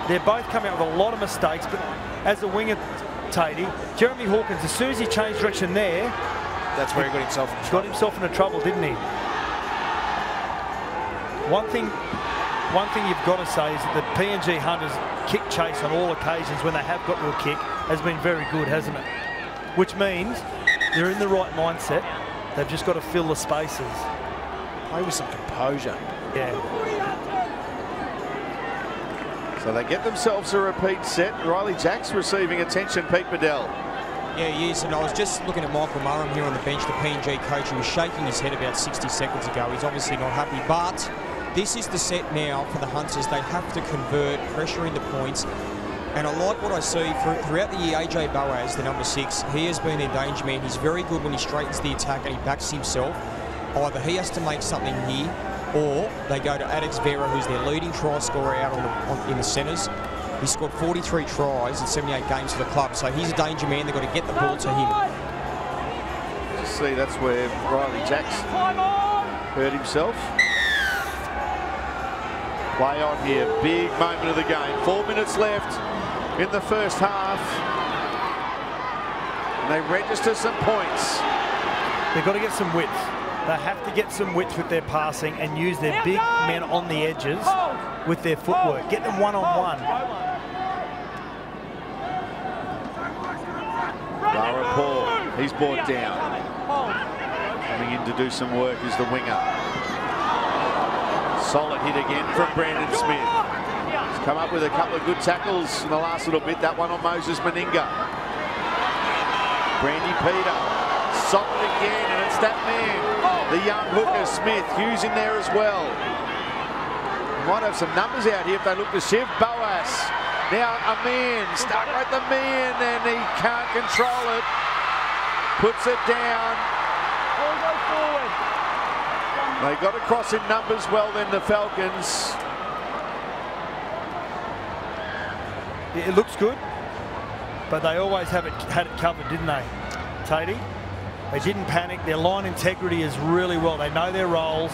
They're both coming out with a lot of mistakes, but as a winger, Tatey, Jeremy Hawkins, as soon as he changed direction there, That's where he got himself in got himself into trouble, didn't he? One thing, one thing you've got to say is that the PNG Hunters kick chase on all occasions when they have got to a kick has been very good, hasn't it? Which means they're in the right mindset. They've just got to fill the spaces. Play with some composure. Yeah. So they get themselves a repeat set. Riley Jacks receiving attention. Pete Bedell. Yeah, he is, and I was just looking at Michael Murray here on the bench, the PNG coach. He was shaking his head about 60 seconds ago. He's obviously not happy, but this is the set now for the Hunters. They have to convert, pressure into points. And I like what I see through, throughout the year. AJ Boas, the number six, he has been their danger man. He's very good when he straightens the attack and he backs himself. Either he has to make something here, or they go to Adex Vera, who's their leading try scorer out on the, on, in the centres. He scored 43 tries in 78 games for the club, so he's a danger man. They've got to get the ball to him. See, that's where Riley Jacks hurt himself. Play on here. Big moment of the game. Four minutes left in the first half. And they register some points. They've got to get some width. They have to get some width with their passing and use their big men on the edges with their footwork. Get them one on one. Lara Paul, he's brought down. Coming in to do some work is the winger. Solid hit again from Brandon Smith. He's come up with a couple of good tackles in the last little bit. That one on Moses Meninga. Brandy Peter. Solid again, and it's that man, the young hooker Smith. Hughes in there as well. Might have some numbers out here if they look to shift. Boas. Now a man, stuck with the man, and he can't control it. Puts it down. They got across in numbers well then, the Falcons. It looks good, but they always have it had it covered, didn't they, Tatey? They didn't panic. Their line integrity is really well. They know their roles.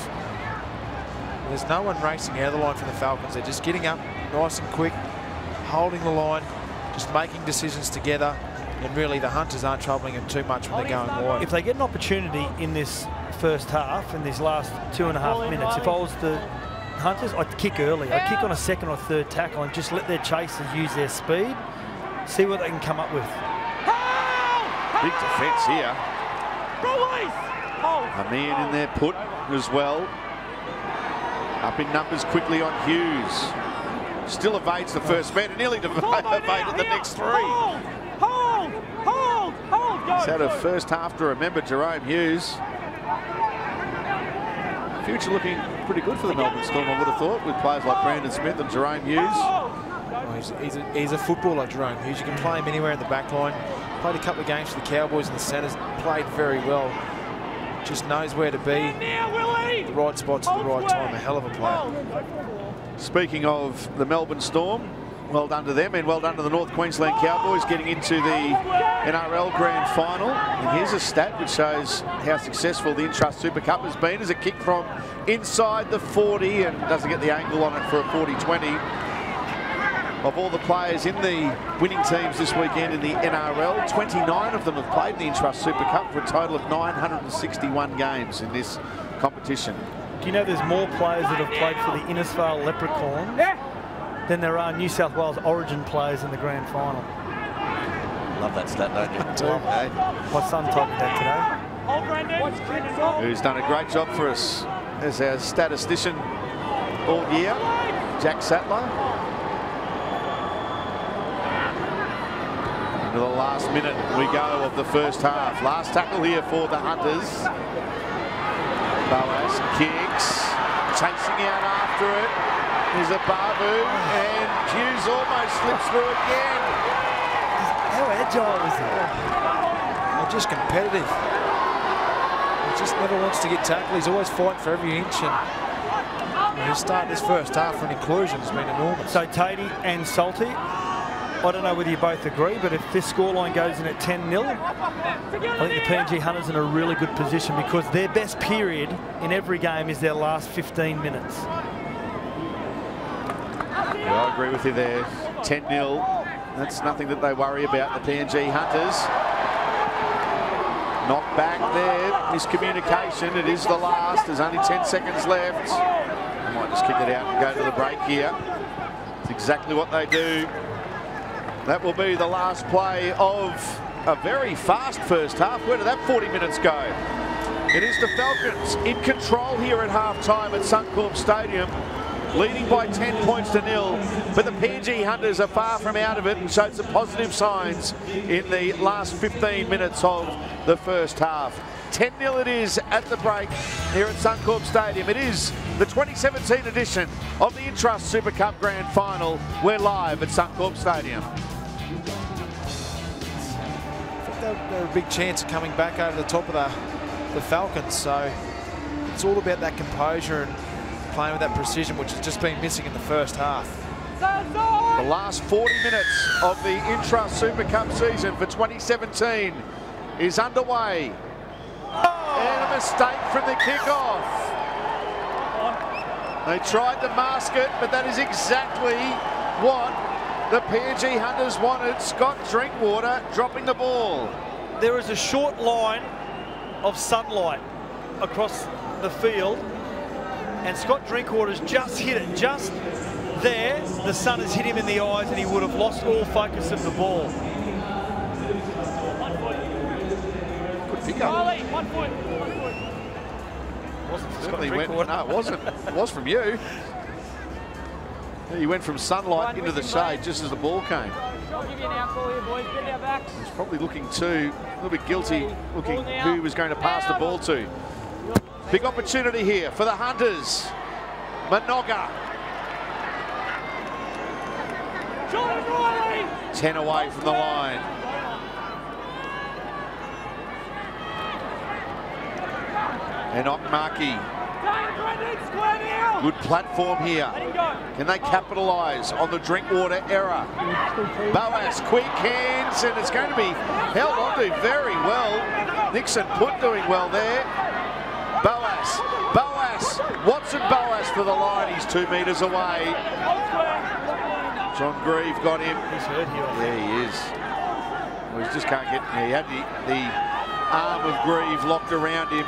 There's no one racing out of the line for the Falcons. They're just getting up nice and quick, holding the line, just making decisions together. And really, the Hunters aren't troubling them too much when they're going wide. If they get an opportunity in this first half, in these last two and a half minutes, if I was the Hunters, I'd kick early. I'd kick on a second or third tackle and just let their chasers use their speed, see what they can come up with. Big defence here. A man in there put as well. Up in numbers quickly on Hughes. Still evades the first man and nearly ev- evaded the next three. Hold! Hold! Hold! Hold! Go! He's had a first half to remember, Jahrome Hughes. Future looking pretty good for the Melbourne Storm, I would have thought, with players like Brandon Smith and Jahrome Hughes. Oh, he's, he's, a, he's a footballer, Jahrome Hughes. You can play him anywhere in the back line. Played a couple of games for the Cowboys in the centres. Played very well. Just knows where to be. The right spots at the right time. A hell of a player. Speaking of the Melbourne Storm, well done to them and well done to the North Queensland Cowboys getting into the NRL Grand Final. And here's a stat which shows how successful the Intrust Super Cup has been as a kick from inside the 40 and doesn't get the angle on it for a 40-20. Of all the players in the winning teams this weekend in the NRL, 29 of them have played in the Intrust Super Cup for a total of 961 games in this competition. Do you know there's more players that have played for the Innisfail Leprechauns than there are New South Wales Origin players in the grand final? Love that stat, don't you? Hey. My son told me that today. Who's done a great job for us as our statistician all year, Jack Sattler. Into the last minute we go of the first half. Last tackle here for the Hunters. Boas kicks, chasing out after it. There's a Babu, and Hughes almost slips through again. How agile is he? They're just competitive. He just never wants to get tackled. He's always fighting for every inch. And you know, his start this first half for an inclusion has been enormous. So Tatey and Salty, I don't know whether you both agree, but if this scoreline goes in at 10 0, I think the PNG Hunters are in a really good position because their best period in every game is their last 15 minutes. Yeah, I agree with you there. 10 0. That's nothing that they worry about, the PNG Hunters. Knocked back there. Miscommunication. It is the last. There's only 10 seconds left. I might just kick it out and go to the break here. It's exactly what they do. That will be the last play of a very fast first half. Where did that 40 minutes go? It is the Falcons in control here at half-time at Suncorp Stadium leading by 10 points to nil. But the PNG Hunters are far from out of it and showed some positive signs in the last 15 minutes of the first half. 10-0 it is at the break here at Suncorp Stadium. It is the 2017 edition of the Intrust Super Cup Grand Final. We're live at Suncorp Stadium. They're a big chance of coming back over the top of the, the Falcons. So it's all about that composure and playing with that precision, which has just been missing in the first half. The last 40 minutes of the Intrust Super Cup season for 2017 is underway. And a mistake from the kickoff. They tried to mask it, but that is exactly what the PNG Hunters wanted. Scott Drinkwater dropping the ball. There is a short line of sunlight across the field and Scott Drinkwater's just hit it, just there. The sun has hit him in the eyes and he would have lost all focus of the ball. Good pick up. Charlie, one foot, one foot. Wasn't for Scott Certainly went, no, it wasn't. It was from you. He went from sunlight into the shade just as the ball came. I'll give you an out here, boys. Get our backs. He's probably looking too, a little bit guilty, looking who he was going to pass the ball to. Big opportunity here for the Hunters. Minoga. 10 away from the line. And Okmaki, good platform here. Can they capitalise on the Drinkwater error? Boas, quick hands, and it's going to be held on onto very well. Nixon Putt doing well there. Boas, Boas, Watson Boas for the line. He's two metres away. John Grieve got him. He's hurt here. Yeah, he is. Well, he just can't get. He had the, the arm of Grieve locked around him.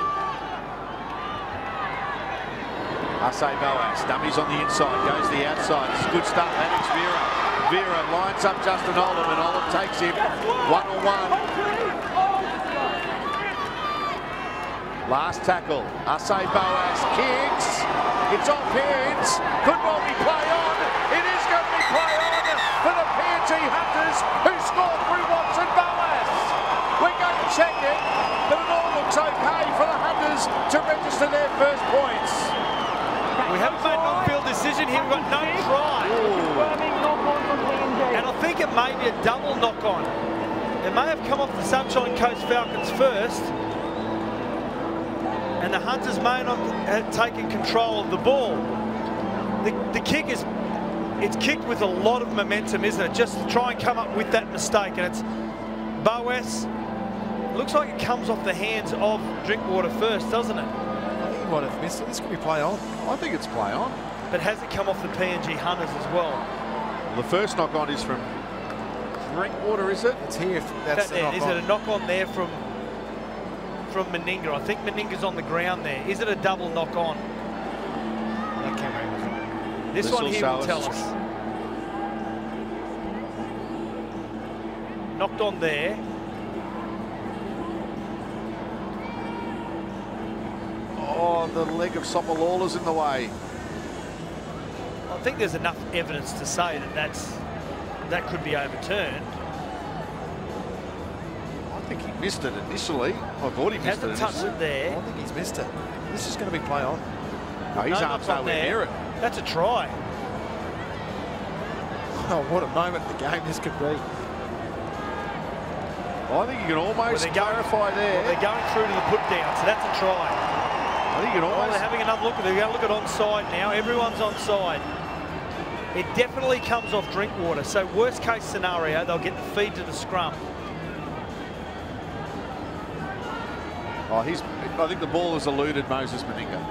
Ase Boas, dummies on the inside, goes the outside. It's a good start. Alex Vera. Vera lines up Justin Olam, and Olam takes him one on one. Last tackle. Ase Boas kicks. It's off hands. Could well be play on. It is going to be play on for the PNG Hunters who scored through Watson Boas. We're going to check it, but it all looks okay for the Hunters to register their first points. We haven't made an on-field decision here. We've got no try. And I think it may be a double knock-on. It may have come off the Sunshine Coast Falcons first. And the Hunters may not uh, have taken control of the ball. The, the kick is it's kicked with a lot of momentum, isn't it? Just to try and come up with that mistake. And it's Boas. Looks like it comes off the hands of Drinkwater first, doesn't it? I think he might have missed it. This could be play on. I think it's play on. But has it come off the PNG Hunters as well? The first knock on is from Drinkwater, is it? It's here. That's That the there, knock is on. it a knock on there from from Meninga? I think Meninga's on the ground there. Is it a double knock on? That camera. This This one here will tell us. us. Knocked on there. Oh, the leg of Soper-Lawler's in the way. I think there's enough evidence to say that that's that could be overturned. I missed it initially. I thought he missed Hasn't it initially. it there. don't think he's missed it. This is going to be play on. No, his No arm's nowhere there. near it. That's a try. Oh, what a moment in the game this could be. I think you can almost going- clarify there. Well, they're going through to the put down, so that's a try. I think you can Oh, almost. they're having another look. At They're going to look at onside now. Everyone's onside. It definitely comes off Drinkwater. So worst case scenario, they'll get the feed to the scrum. Oh, he's. I think the ball has eluded Moses Meninga.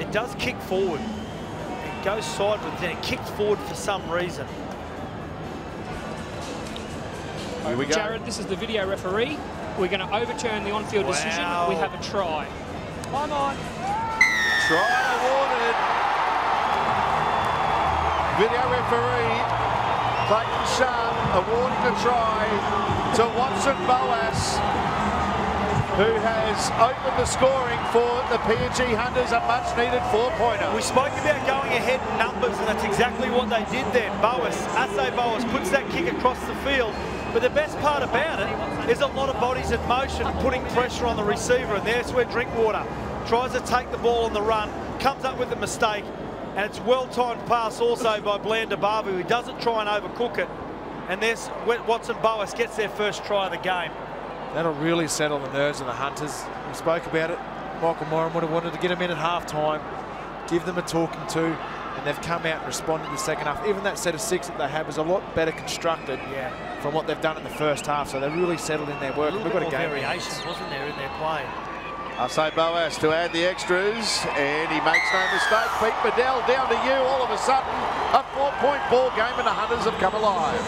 It does kick forward. It goes sideways, then it kicks forward for some reason. Here we go. Jared, this is the video referee. We're going to overturn the on-field decision. We have a try. Come on. Try awarded. Video referee Clayton Sharp awarding the try to Watson Boas, who has opened the scoring for the PNG Hunters, a much-needed four-pointer. We spoke about going ahead in numbers, and that's exactly what they did then. Boas, Ase Boas, puts that kick across the field. But the best part about it is a lot of bodies in motion, putting pressure on the receiver, and there's where Drinkwater tries to take the ball on the run, comes up with a mistake, and it's well-timed pass also by Blander Babu, who doesn't try and overcook it. And there's Watson Boas gets their first try of the game. That'll really settle the nerves of the Hunters. We spoke about it. Michael Moran would have wanted to get them in at half time, give them a talking to, and they've come out and responded in the second half. Even that set of six that they have is a lot better constructed Yeah. from what they've done in the first half. So they're really settled in their A work. little We've bit got a more game. variation, wasn't there, in their play? I say Boas to add the extras, and he makes no mistake. Pete Bedell down to you. All of a sudden, a four-point ball game, and the Hunters have come alive.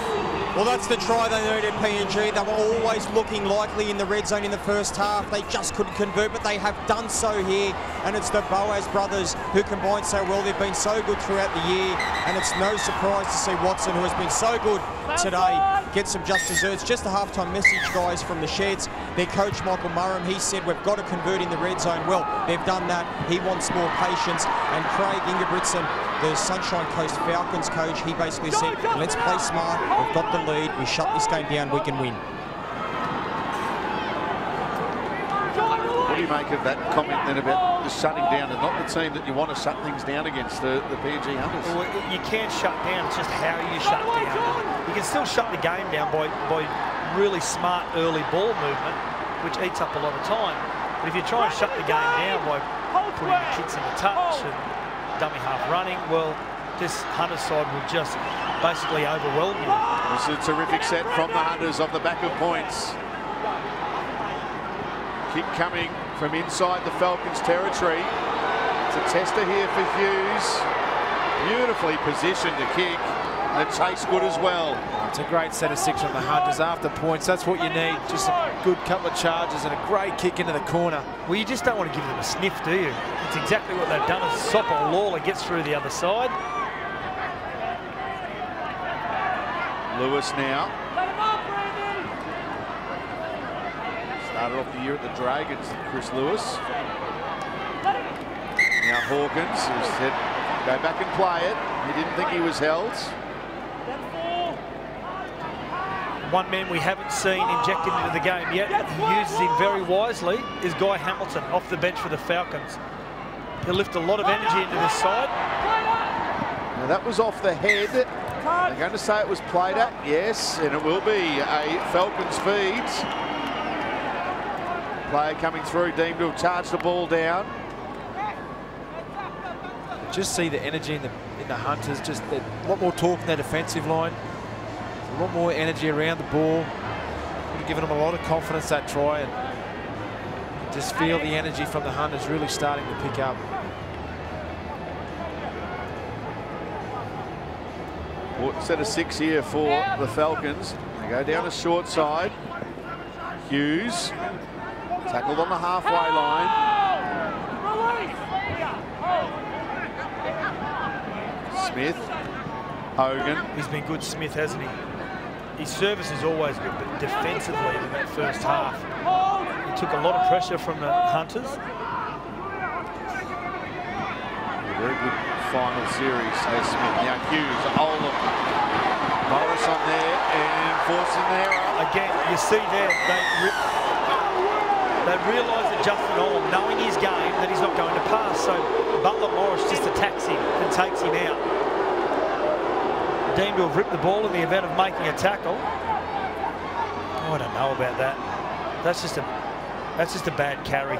Well, that's the try they needed, PNG. They were always looking likely in the red zone in the first half. They just couldn't convert, but they have done so here. And it's the Boas brothers who combine so well. They've been so good throughout the year. And it's no surprise to see Watson, who has been so good today, get some just desserts. Just a halftime message, guys, from the Sheds. Their coach, Michael Murray, he said, we've got to convert in the red zone. Well, they've done that. He wants more patience. And Craig Ingebrigtsen, the Sunshine Coast Falcons coach, he basically said, let's play smart. We've got the lead. We shut this game down. We can win. What do you make of that comment then about the shutting down and not the team that you want to shut things down against, the, the PNG Hunters? Well, you can shut down. It's just how you shut down. You can still shut the game down by, by really smart early ball movement, which eats up a lot of time. But if you try and shut the game down by putting the kids in the touch and dummy half running, well, this Hunter side will just basically overwhelm you. This is a terrific set from the Hunters off the back of points. Kick coming from inside the Falcons' territory. It's a tester here for Hughes. Beautifully positioned to kick. The chase good as well. It's a great set of six from the Hunters after points. That's what you need. Just a good couple of charges and a great kick into the corner. Well, you just don't want to give them a sniff, do you? It's exactly what they've done as Soper-Lawler gets through the other side. Lewis now. Started off the year at the Dragons, Chris Lewis. Now Hawkins, who said, go back and play it. He didn't think he was held. One man we haven't seen injected into the game yet, he uses him very wisely, is Guy Hamilton off the bench for the Falcons. He'll lift a lot of energy into this side. Now that was off the head. They're going to say it was played at, yes, and it will be a Falcons feed. Player coming through, deemed to have charged the ball down. just see the energy in the in the Hunters. Just a lot more talk in their defensive line. A lot more energy around the ball. Would have given them a lot of confidence that try, and just feel the energy from the Hunters really starting to pick up. Set of six here for the Falcons. They go down the short side. Hughes tackled on the halfway line. Smith, Hogan. He's been good, Smith, hasn't he? His service is always good, but defensively in that first half, he took a lot of pressure from the Hunters. Very good final series, says Smith. Now Hughes, Olam, Morris on there and forcing the error. Again, you see there, they, re they realise that Justin Olam, knowing his game, that he's not going to pass. So Butler Morris just attacks him and takes him out. Deemed to have ripped the ball in the event of making a tackle. Oh, I don't know about that. That's just a that's just a bad carry.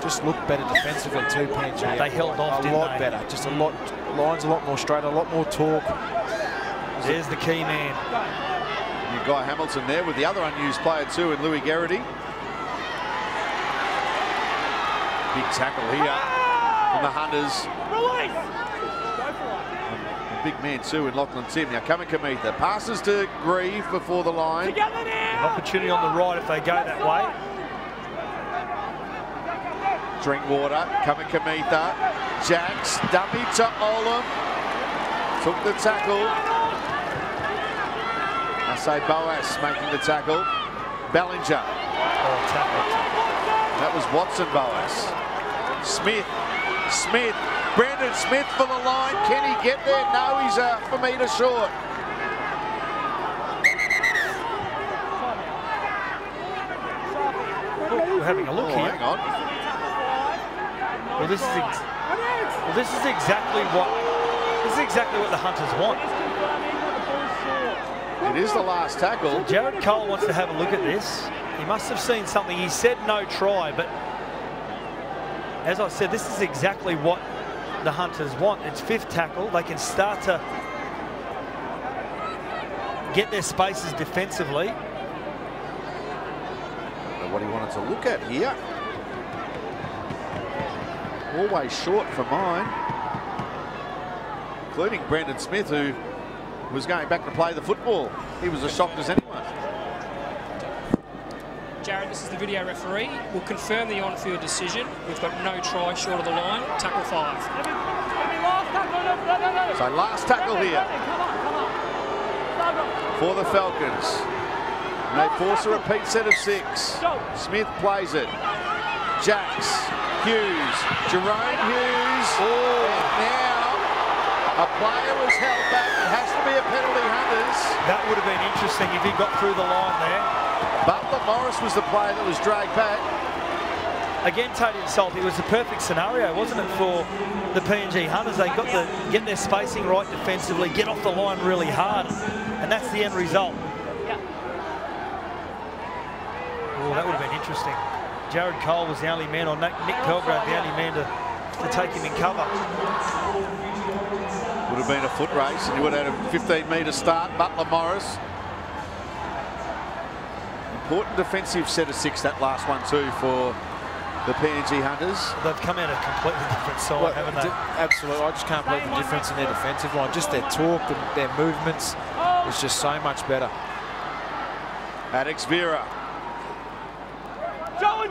Just looked better defensively too, PNG. They held off, a lot they? better. Just a lot lines a lot more straight, a lot more talk. There's the key man. You've Hamilton there with the other unused player too in Louis Garrity. Big tackle here from the Hunters. A big man too in Lachlan Timm. Now Kamikamica. Passes to Grieve before the line. An opportunity on the right if they go that way. Drinkwater, Kamikamica. Jacks, dummy to Olam. Took the tackle. Ase Boas making the tackle. Bellinger. Oh, tackle. That was Watson Boas. Smith. Smith. Brandon Smith for the line. Can he get there? No, he's a for metre short. We're having a look Oh, here. hang on. Well, this is well, this is exactly what this is exactly what the Hunters want. It is the last tackle. Jared Cole wants to have a look at this. He must have seen something. He said no try, but as I said, this is exactly what the Hunters want. It's fifth tackle. They can start to get their spaces defensively. What he wanted to look at here. Always short for mine. Including Brandon Smith, who was going back to play the football. He was as shocked as anyone. Jared, this is the video referee. We'll confirm the on-field decision. We've got no try short of the line. Tackle five. So last tackle here for the Falcons. And they force a repeat set of six. Smith plays it. Jacks, Hughes, Jahrome Hughes. And now a player was held back. It has to be a penalty, Hunters. That would have been interesting if he got through the line there. Butler Morris was the player that was dragged back. Again, Tony and Salt, it was the perfect scenario, wasn't it, for the PNG Hunters? They got to get their spacing right defensively, get off the line really hard, and that's the end result. Oh, that would have been interesting. Jared Cole was the only man, or Nick Nick Pelgrave the only man to, to take him in cover. Would have been a foot race and you would have had a 15 metre start. Butler Morris. Important defensive set of six, that last one too, for the PNG Hunters. They've come out a completely different side, Well, haven't they? Absolutely. I just can't believe the difference in their defensive line. Just their talk, and their movements is just so much better. Alex Vera.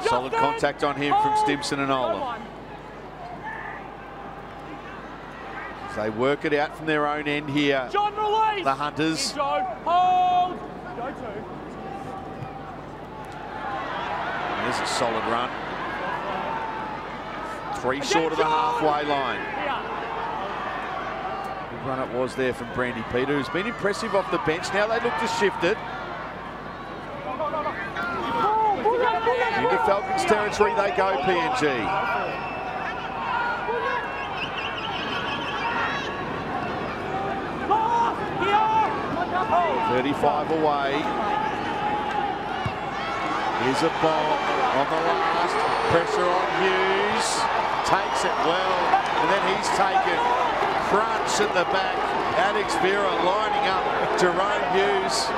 Solid contact on him from Stimson and Olam. As they work it out from their own end here. John release. The Hunters. Joe, hold. Go to. There's a solid run. Three short of the halfway line. Good run it was there from Brandy Peter, who's been impressive off the bench. Now they look to shift it. Into Falcons territory they go, PNG. Thirty-five away. Here's a bomb on the last. Pressure on Hughes. takes it well, and then he's taken crunch at the back. Alex Vera lining up Jahrome Hughes.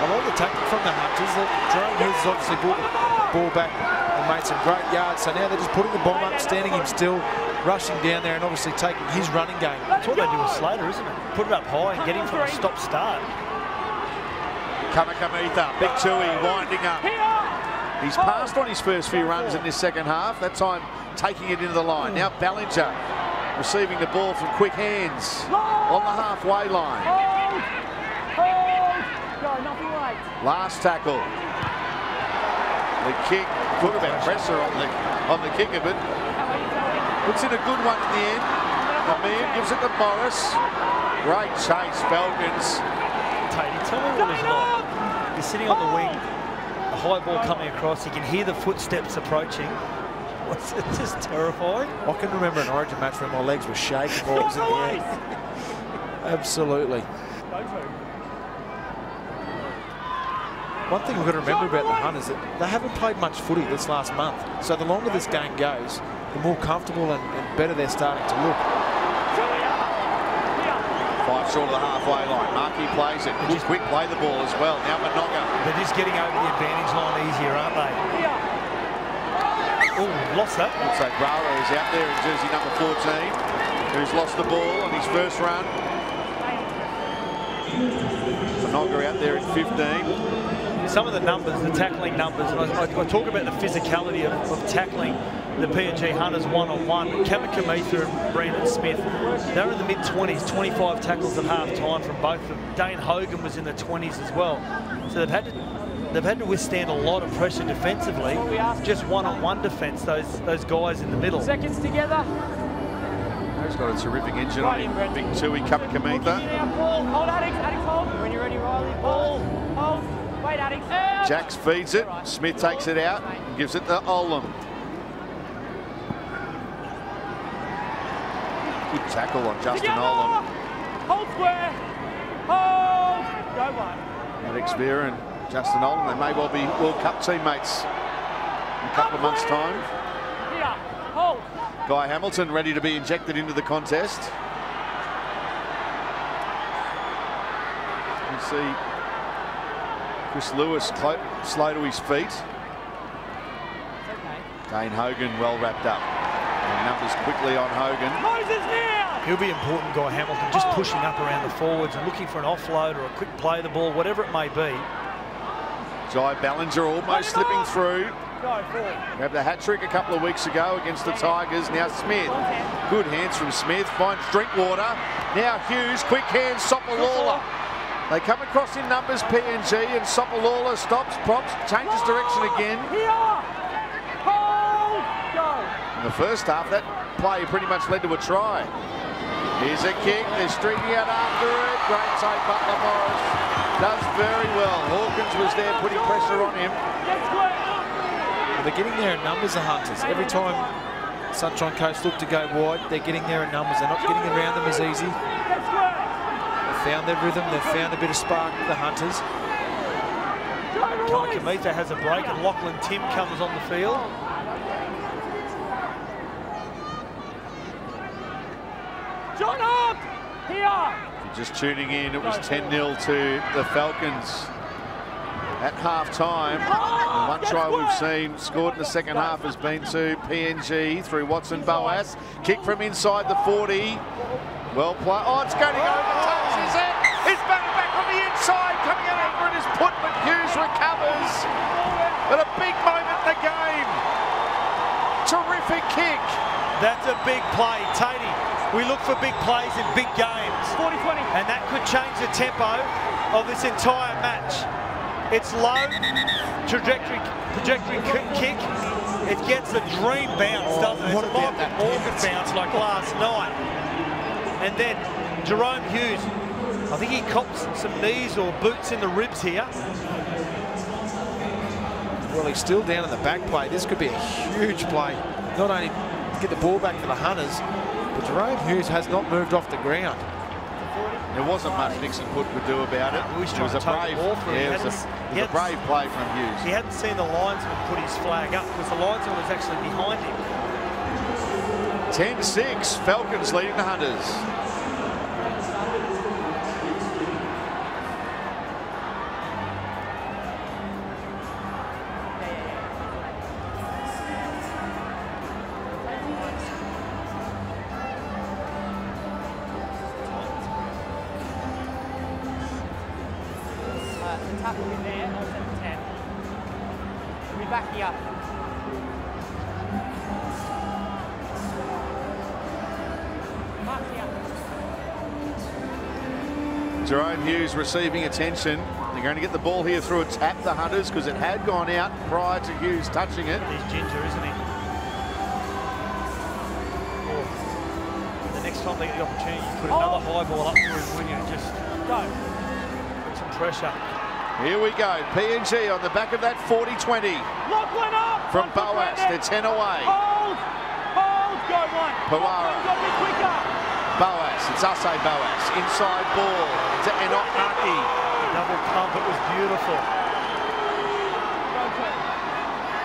I like the tactic from the Hunters. Jahrome Hughes has obviously brought the ball back and made some great yards. So now they're just putting the bomb up, standing him still, rushing down there and obviously taking his running game. That's what they do with Slater, isn't it? Put it up high and get him from a stop-start. Kamikamica, Big Tui winding up. He's passed on his first few runs in this second half, that time taking it into the line. Now Ballinger receiving the ball from quick hands on the halfway line. Hold! Hold! Go, nothing late. Last tackle. The kick, put a bit of pressure on the on the kicker, but puts in a good one in the end. Amir gives it to Morris. Great chase, Falcons. Tatey, tell me what it's like. You're sitting on the wing, a high ball coming across, you can hear the footsteps approaching. What's it just terrifying? I can remember an Origin match where my legs were shaking while I was in the air. Absolutely. One thing we've got to remember about the Hunters is that they haven't played much footy this last month. So the longer this game goes, the more comfortable and, and better they're starting to look. Five short of the halfway line. Markey plays it. Good quick play the ball as well. Now Minoga. They're just getting over the advantage line easier, aren't they? Oh, lost that. Looks like Brara is out there in jersey number 14, who's lost the ball on his first run. Minoga out there in 15. Some of the numbers, the tackling numbers, and I, I, I talk about the physicality of, of tackling the PNG Hunters one-on-one. Kamikamica and Brandon Smith, they're in the mid-20s, 25 tackles at half-time from both of them. Dane Hogan was in the 20s as well. So they've had to they've had to withstand a lot of pressure defensively. Just one-on-one defence, those those guys in the middle. Seconds together. He's got a terrific engine on him. Big Tui Kamikamica. Ball. Hold, Alex. Alex, hold. When you're ready, Riley. Ball. Hold. Wait, Alex. Jacks feeds it. Smith takes it out and gives it to Olam. Tackle on Justin. Olam. Hold square. Hold. Go one. Alex Vera and Justin Olam, they may well be World Cup teammates in a couple of months' time. Here. Hold. Guy Hamilton ready to be injected into the contest. You see Chris Lewis slow to his feet. Okay. Dane Hogan well wrapped up. And numbers quickly on Hogan. Moses now. He'll be important, Guy Hamilton, just pushing up around the forwards and looking for an offload or a quick play of the ball, whatever it may be. Jai Ballinger almost slipping through. Go forward. We had the hat trick a couple of weeks ago against the Tigers. Now Smith. Good hands from Smith. Finds Drinkwater. Now Hughes. Quick hands. Soper-Lawler. They come across in numbers PNG and Soper-Lawler stops, props, changes direction again. Here. In the first half, that play pretty much led to a try. Here's a kick. They're stringing out after it. Great save, Butler Morris. Does very well. Hawkins was there putting pressure on him. They're getting there in numbers, the Hunters. Every time Sunshine Coast look to go wide, they're getting there in numbers. They're not getting around them as easy. They've found their rhythm. They've found a bit of spark, the Hunters. Kamikamica has a break and Lachlan Timm comes on the field. John up. Here. If you're just tuning in, it was 10-0 to the Falcons at half-time. And one try we've seen scored in the second half has been to PNG through Watson Boas. Kick from inside the 40. Well played. Oh, it's going over touch, is it? It's back back on the inside, coming over and is put, but Hughes recovers. But a big moment in the game. Terrific kick. That's a big play. Tatey, we look for big plays in big games. 40-20. And that could change the tempo of this entire match. It's low, trajectory, trajectory kick. It gets a dream bounce, doesn't it? what It's a about Michael that Morgan bounce like last night. And then Jahrome Hughes, I think he cops some knees or boots in the ribs here. Well, he's still down in the back play. This could be a huge play. Not only get the ball back for the Hunters, but Jahrome Hughes has not moved off the ground. There wasn't much Nixon Putt could do about it. it was a brave, the ball through. He yeah, it was, a, it was a brave play from Hughes. He hadn't seen the linesman put his flag up because the linesman was actually behind him. 10-6, Falcons leading the Hunters. Receiving attention. They're going to get the ball here through a tap, the Hunters, because it had gone out prior to Hughes touching it. He's ginger, isn't he? Oh. The next time they get the opportunity, you put another oh. high ball up through, wouldn't you? Just Go. put some pressure. Here we go. PNG on the back of that 40-20 Lachlan up! from One for Boas. They're 10 away. Hold! Hold! Go one! Puara. Lachlan, got to be quicker! Boas, it's Ase Boas. Inside ball to Enoch Maki. Double pump, it was beautiful.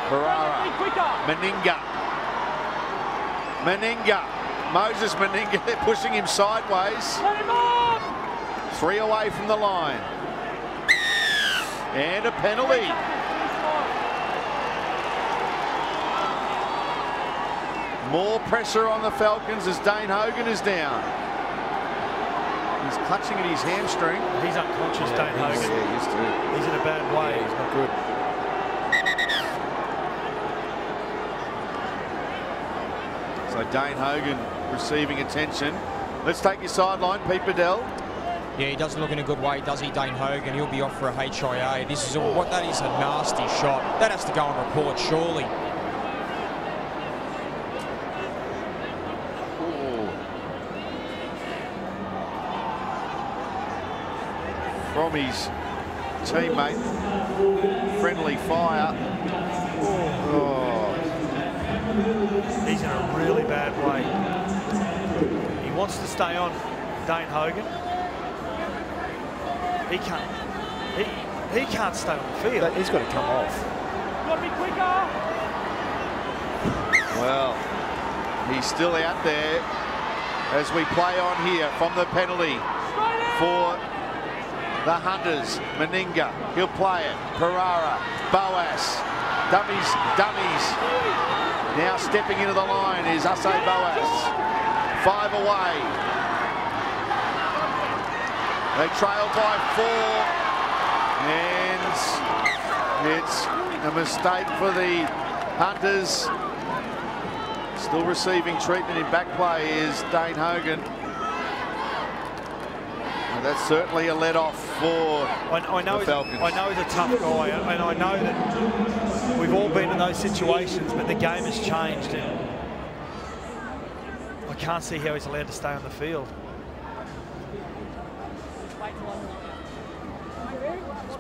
Be! Meninga. Meninga. Moses Meninga, they're pushing him sideways. Three away from the line. And a penalty. More pressure on the Falcons as Dane Hogan is down. He's clutching at his hamstring. He's unconscious, Dane He's- Hogan. yeah, used to. He's in a bad way. He's not good. So Dane Hogan receiving attention. Let's take your sideline, Pete Bedell. Yeah, he doesn't look in a good way, does he, Dane Hogan? He'll be off for a HIA. This is a, oh. what that is a nasty shot. That has to go on report, surely. From his teammate, friendly fire. Oh, He's in a really bad way. He wants to stay on Dane Hogan. He can't. He, he can't stay on the field. That- he's got to come off. Got to be quicker! well, he's still out there as we play on here from the penalty for the Hunters. Meninga, he'll play it. Puara, Boas, dummies, dummies. Now stepping into the line is Ase Boas. Five away. They trail by four. And it's a mistake for the Hunters. Still receiving treatment in back play is Dane Hogan. And that's certainly a let off for I, I know the he's, Falcons. I know he's a tough guy, and I know that we've all been in those situations, but the game has changed, and I can't see how he's allowed to stay on the field.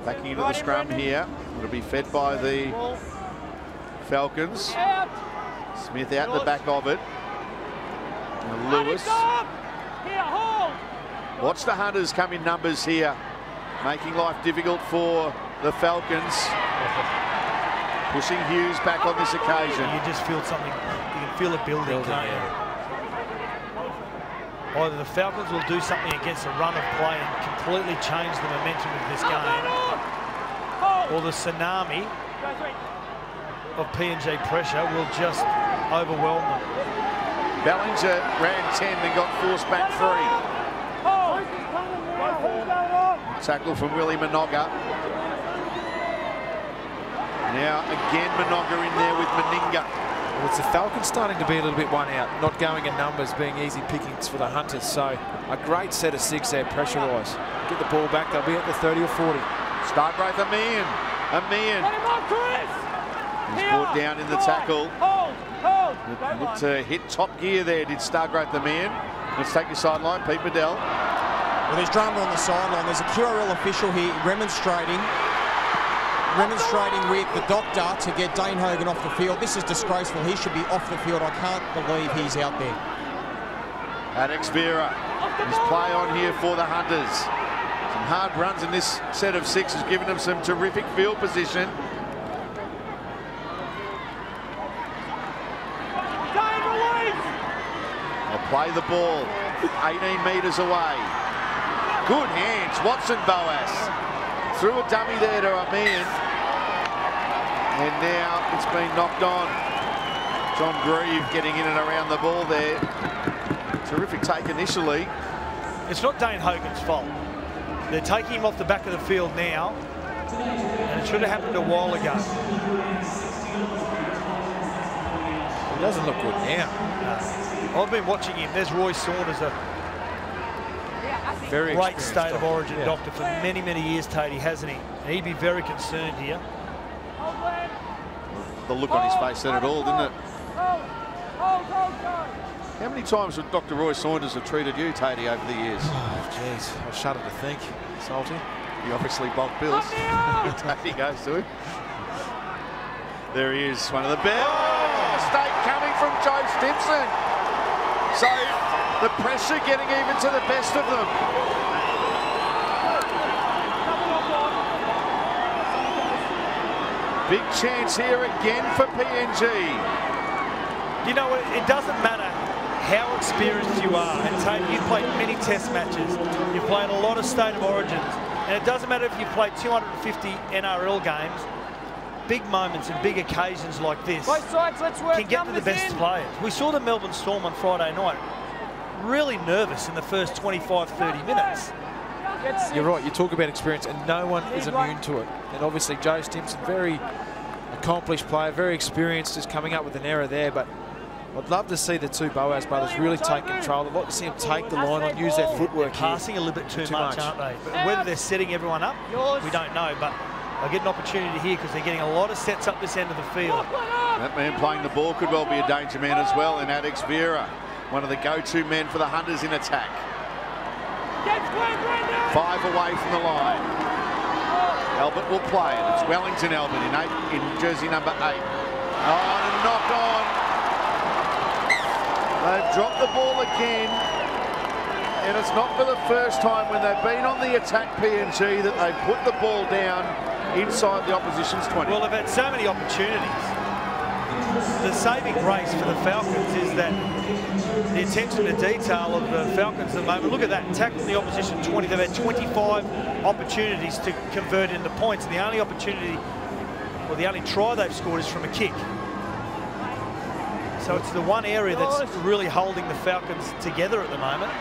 backing into the scrum here. It'll be fed by the Falcons. Smith out the back of it. And Lewis. Here, hold! Watch the Hunters come in numbers here, making life difficult for the Falcons. Pushing Hughes back on this occasion. You just feel something, you can feel it building, can't you? Either the Falcons will do something against a run of play and completely change the momentum of this game, or the tsunami Go three. of PNG pressure will just overwhelm them. Bellinger ran 10 and got forced back three. Hold! Tackle from Willie Minoga. Now again Minoga in there with Meninga. Well, it's the Falcons starting to be a little bit one out, not going in numbers, being easy pickings for the Hunters. So a great set of six there pressure-wise. Get the ball back, they'll be at the 30 or 40. Stargroth Amean. Amean Let him on, Chris! He's brought down in the tackle. Hold! Hold! Looked to hit top gear there, did Stargroth Amean. Let's take your sideline, Pete Bedell. Well, there's drama on the sideline. There's a QRL official here remonstrating, remonstrating with the doctor to get Dane Hogan off the field. This is disgraceful. He should be off the field. I can't believe he's out there. Adex Wera There's play on here for the Hunters. Some hard runs in this set of six has given them some terrific field position. They'll play the ball 18 metres away. Good hands, Watson Boas. Threw a dummy there to Amean. And now it's been knocked on. John Grieve getting in and around the ball there. Terrific take initially. It's not Dane Hogan's fault. They're taking him off the back of the field now, and it should have happened a while ago. He doesn't look good now. I've been watching him. There's Roy Saunders, a Very great experienced state of origin Yeah. doctor for many, many years, Tatey, hasn't he? And he'd be very concerned here. The look on his face said it all, didn't it? How many times would Dr. Roy Saunders have treated you, Tatey, over the years? Oh, jeez. I shudder to think. Salty. He obviously bulk bills. Tatey goes to him. There he is, one of the best. Oh, mistake coming from Joe Stimson. So the pressure getting even to the best of them. Big chance here again for PNG. You know, it, it doesn't matter how experienced you are. And Tate, you've played many test matches. You've played a lot of state of origins. And it doesn't matter if you've played 250 NRL games. Big moments and big occasions like this Both sides, let's work can get to the best in. players. We saw the Melbourne Storm on Friday night. Really nervous in the first 25, 30 minutes. You're right, you talk about experience, and no one is immune to it. And obviously, Joe Stimson, very accomplished player, very experienced, is coming up with an error there. But I'd love to see the two Boas brothers really take control. I'd like to see them take the line on, use their footwork here. Passing a little bit too, Too much, much. aren't they? But whether they're setting everyone up, we don't know. But they'll get an opportunity here because they're getting a lot of sets up this end of the field. That man playing the ball could well be a danger man as well in Adex Wera, one of the go-to men for the Hunters in attack. Five away from the line. Albert will play it. It's Wellington Albert in eight in jersey number eight. Oh, and a knock on. They've dropped the ball again. And it's not for the first time when they've been on the attack PNG that they've put the ball down inside the opposition's 20. Well, they've had so many opportunities. The saving grace for the Falcons is that the attention to detail of the Falcons at the moment. Look at that, tackling the opposition 20. They've had 25 opportunities to convert into points, and the only opportunity, or the only try they've scored is from a kick. So it's the one area that's really holding the Falcons together at the moment.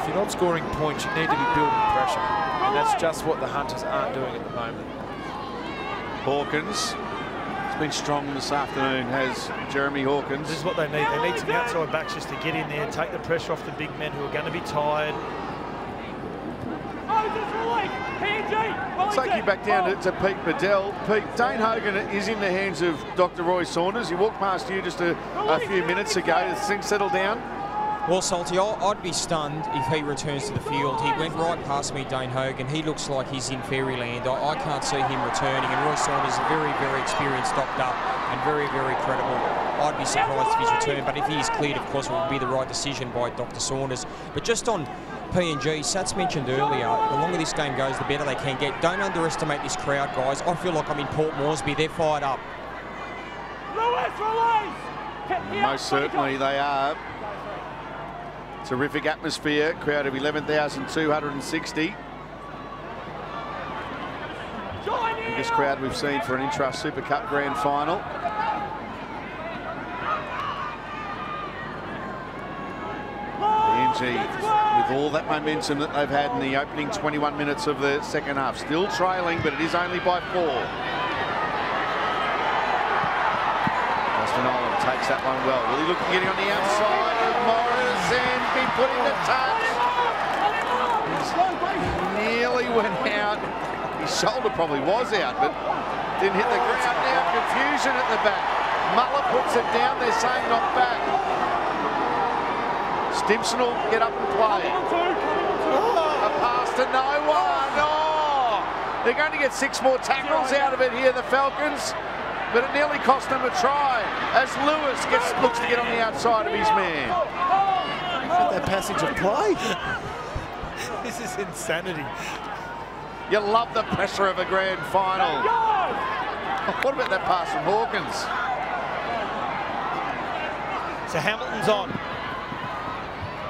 If you're not scoring points, you need to be building pressure. And that's just what the Hunters aren't doing at the moment. Hawkins has been strong this afternoon, has Jeremy Hawkins. This is what they need. They need some outside backs just to get in there, take the pressure off the big men who are going to be tired. Take you back down to, to Pete Bedell. Pete, Dane Hogan is in the hands of Dr. Roy Saunders. He walked past you just a, a few minutes ago. Does things settle down? Well, Salty, I- I'd be stunned if he returns to the field. He went right past me, Dane Hogan. He looks like he's in fairyland. I, I can't see him returning. And Roy Saunders is a very, very experienced doctor and very, very credible. I'd be surprised if he's returned. But if he is cleared, of course, it would be the right decision by Dr. Saunders. But just on PNG, Sats mentioned earlier, the longer this game goes, the better they can get. Don't underestimate this crowd, guys. I feel like I'm in Port Moresby. They're fired up. Most certainly they are. Terrific atmosphere, crowd of 11,260. Biggest crowd we've seen for an Intrust Super Cup Grand Final. PNG, with all that momentum that they've had in the opening 21 minutes of the second half, still trailing, but it is only by four. Justin Olam takes that one well. Really looking getting on the outside of Morris and be put in the touch. Nearly went out. His shoulder probably was out, but didn't hit the ground. Now confusion at the back. Muller puts it down. They're saying not back. Stimson will get up and play. A pass to no one. Oh, they're going to get six more tackles out of it here, the Falcons. But it nearly cost them a try as Lewis gets looks to get on the outside of his man. That passage of play. This is insanity. You love the pressure of a grand final. What about that pass from Hawkins? So Hamilton's on.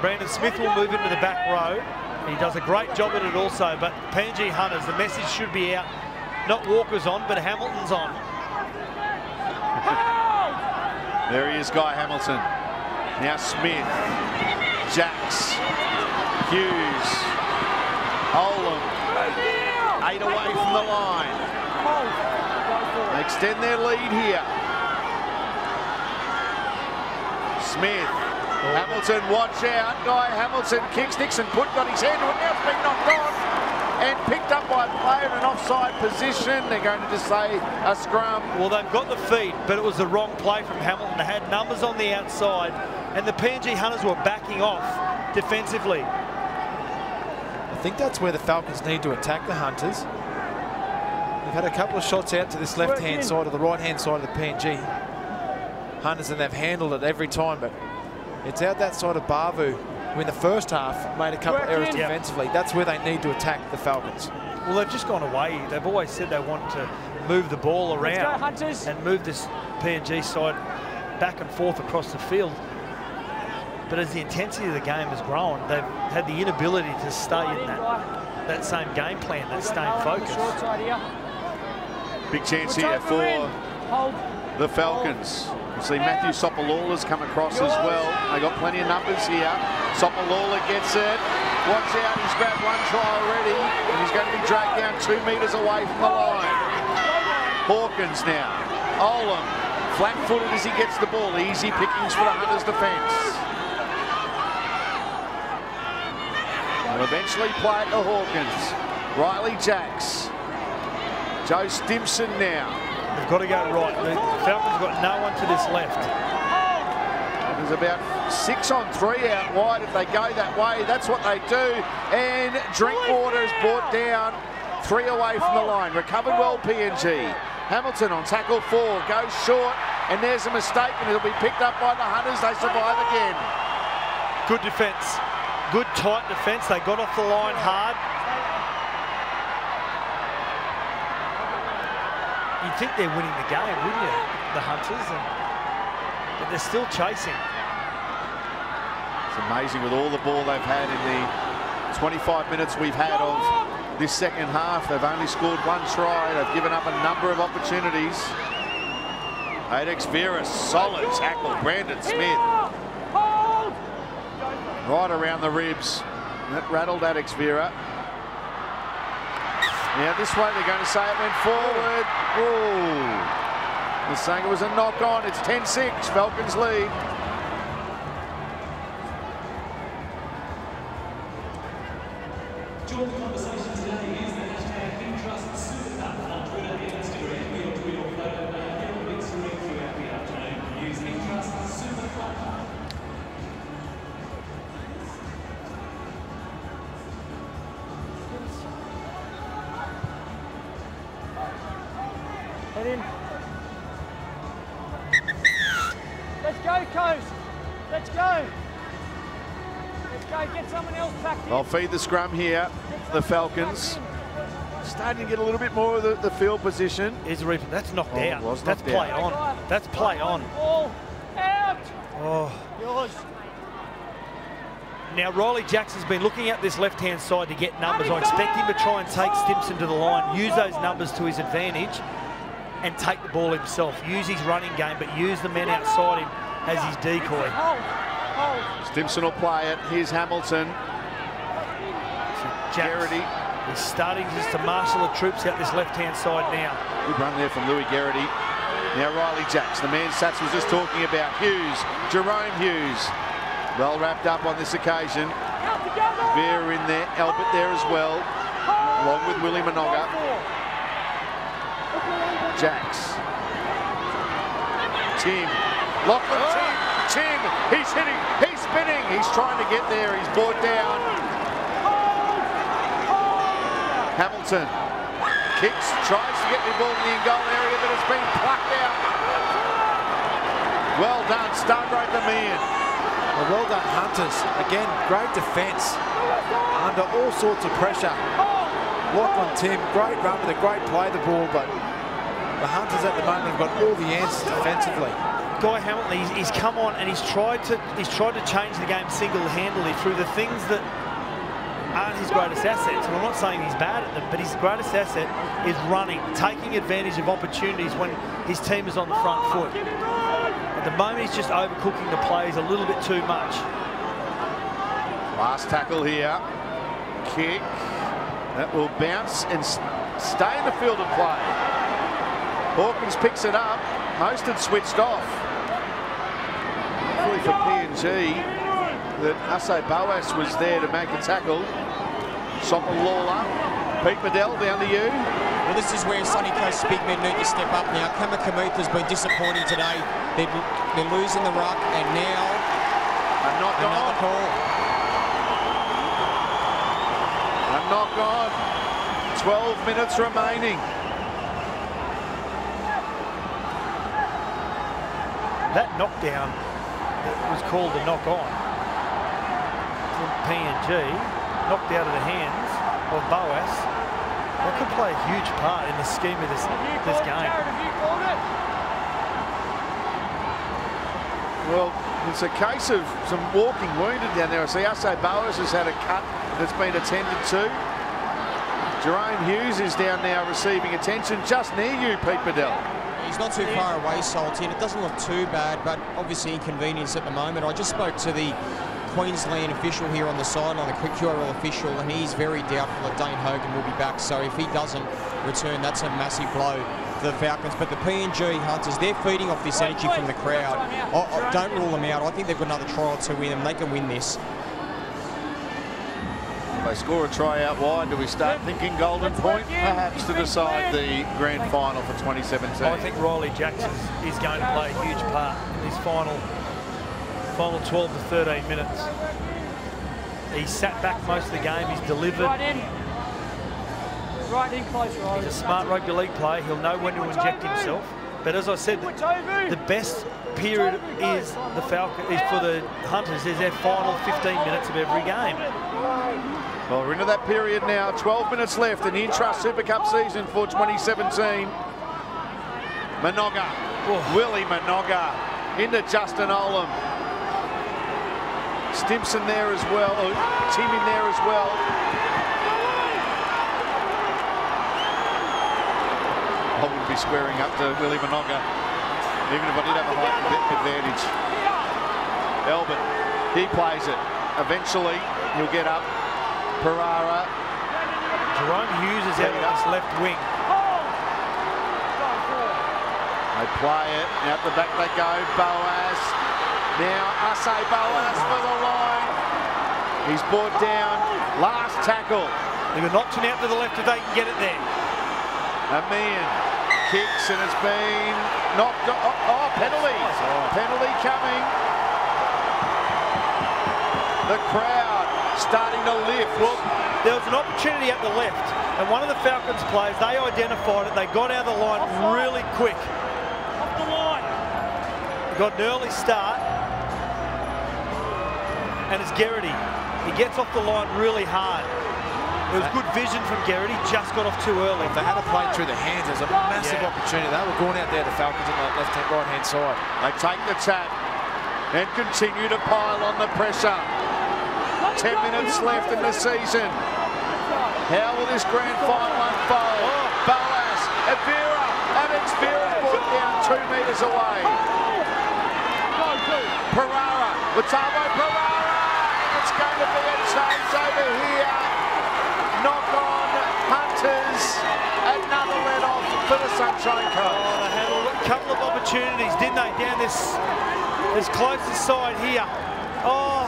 Brandon Smith will move into the back row. He does a great job at it also, but PNG Hunters, the message should be out. Not Walker's on, but Hamilton's on. There he is, Guy Hamilton. Now Smith, Jacks, Hughes, Olam. Eight away from the line. They extend their lead here. Smith, Hamilton, watch out. Guy Hamilton kicks. Nixon Putt got his hand to it. Now it's been knocked on and picked up by a player in an offside position. They're going to just say a scrum. Well, they've got the feet, but it was the wrong play from Hamilton. They had numbers on the outside, and the PNG Hunters were backing off defensively. I think that's where the Falcons need to attack the Hunters. They've had a couple of shots out to this left-hand side or the right-hand side of the PNG Hunters, and they've handled it every time, but it's out that side of Bavu, who in the first half made a couple of errors Yeah. defensively. That's where they need to attack the Falcons. Well, they've just gone away. They've always said they want to move the ball Let's go, around Hunters. and move this PNG side back and forth across the field. But as the intensity of the game has grown, they've had the inability to stay in that, that same game plan, that same focus. Short side here. Big chance here for in. for Hold. the Falcons. You see Matthew Sopolola's come across as well. They got plenty of numbers here. Sopolola gets it. Watch out, he's grabbed one try already, and he's going to be dragged down two metres away from the line. Hawkins now. Olam, flat-footed as he gets the ball. Easy pickings for the Hunters defence. They'll eventually play it to Hawkins. Riley Jacks. Joe Stimson now. They've got to go right. The Falcons got no one to this left. There's about six on three out wide if they go that way. That's what they do. And Drinkwater is brought down three away from the oh. line. Recovered well PNG. Hamilton on tackle four, goes short, and there's a mistake, and it'll be picked up by the Hunters. They survive again. Good defence. Good tight defence. They got off the line hard. You'd think they're winning the game, wouldn't you? The Hunters. And, but they're still chasing. It's amazing with all the ball they've had in the 25 minutes we've had of this second half. They've only scored one try. They've given up a number of opportunities. Adex Veras, solid tackle. Brandon Smith. Right around the ribs. That rattled Adex Wera. Now this way they're going to say it went forward. Ooh. They're saying it was a knock on. It's 10-6. Falcons lead. Head feed the scrum here. The Falcons starting to get a little bit more of the, the field position. The. That's knocked Oh, out. was That's knocked play on. That's play on. Out. Oh. Yours. Now, Riley Jackson's been looking at this left-hand side to get numbers. I expect him to try and take Stimson to the line, use those numbers to his advantage, and take the ball himself. Use his running game, but use the men outside him as his decoy. Stimson will play it. Here's Hamilton. Garrity. is starting just to marshal the troops out this left-hand side now. Good run there from Louis Garrity. Now Riley Jacks, the man Sats was just talking about. Hughes, Jahrome Hughes. Well wrapped up on this occasion. Wera in there, Albert there as well, along with Willie Minoga. Jacks. Timm. Lachlan Timm. Timm. He's hitting. He's spinning. He's trying to get there. He's brought down. Hamilton. Kicks. Tries to get the ball in the goal area, but it's been plucked out. Well done. Stargroth Amean. Well, well done, Hunters. Again, great defence under all sorts of pressure. Lachlan Timm, great run with a great play the ball, but the Hunters at the moment have got all the answers defensively. Guy Hamilton, he's, he's come on and he's tried to he's tried to change the game single-handedly through the things that aren't his greatest assets. And I'm not saying he's bad at them, but his greatest asset is running, taking advantage of opportunities when his team is on the front foot. At the moment, he's just overcooking the plays a little bit too much. Last tackle here. Kick. That will bounce and stay in the field of play. Hawkins picks it up. Mostert switched off. Hopefully for PNG that Ase Boas was there to make a tackle. Soper-Lawler. Pete Bedell down to you. Well, this is where Sunny Coast big men need to step up now. Kamikamica has been disappointing today. They're, they're losing the ruck, and now A knock another on. call. A knock on. 12 minutes remaining. That knockdown that was called a knock on from PNG, knocked out of the hands of Boas, that could play a huge part in the scheme of this, this game. Well, it's a case of some walking wounded down there. I see Ase Boas has had a cut that's been attended to. Jahrome Hughes is down now receiving attention just near you, Pete Bedell. He's not too far away, Saltine. It doesn't look too bad, but obviously inconvenience at the moment. I just spoke to the Queensland official here on the sideline, the QRL official, and he's very doubtful that Dane Hogan will be back. So if he doesn't return, that's a massive blow for the Falcons. But the PNG Hunters, they're feeding off this energy from the crowd. I, I don't rule them out. I think they've got another try or two in them. They can win this. They score a try out wide. Do we start thinking golden point, perhaps, to decide the grand final for 2017? I think Riley Jackson is going to play a huge part in this final, final 12 to 13 minutes. He sat back most of the game. He's delivered. Right in. Right in close, Riley. He's a smart rugby league player. He'll know when to inject himself. But as I said, the, the best period is the Falcon is for the Hunters. Is their final 15 minutes of every game. Well, we're into that period now. 12 minutes left in the Intrust Super Cup season for 2017. Minoga, Willie Minoga into Justin Olam. Stimson there as well, oh, Timm in there as well. I wouldn't be squaring up to Willie Minoga, even if I did have a height advantage. Albert, he plays it. Eventually, he'll get up. Puara, Jahrome Hughes is out his left wing. They play it. Out the back they go. Boas. Now Ase Boas for the line. He's brought down. Last tackle. They've got an option out to the left if they can get it there. Amean kicks and it's been knocked. Oh, oh penalty. Penalty coming. The crowd starting to lift. Well, there was an opportunity at the left, and one of the Falcons players, they identified it. They got out of the line really quick. Off the line. Got an early start, and it's Gerrity. He gets off the line really hard. It was good vision from Gerrity, just got off too early. If they had a play through the hands, there's a massive Yeah. opportunity. They were going out there, the Falcons, on the left-hand, right-hand side. They take the tap and continue to pile on the pressure. 10 minutes left in the season. How will this grand final unfold? Oh. Oh, Boas, Avira, Adex Wera's brought down two metres away. Puara, Wartovo Puara. It's going to be a change over here. Knock on Hunters. Another let off for the Sunshine Oh, Coast. they had a couple of opportunities, didn't they, down this, this closest side here. Oh,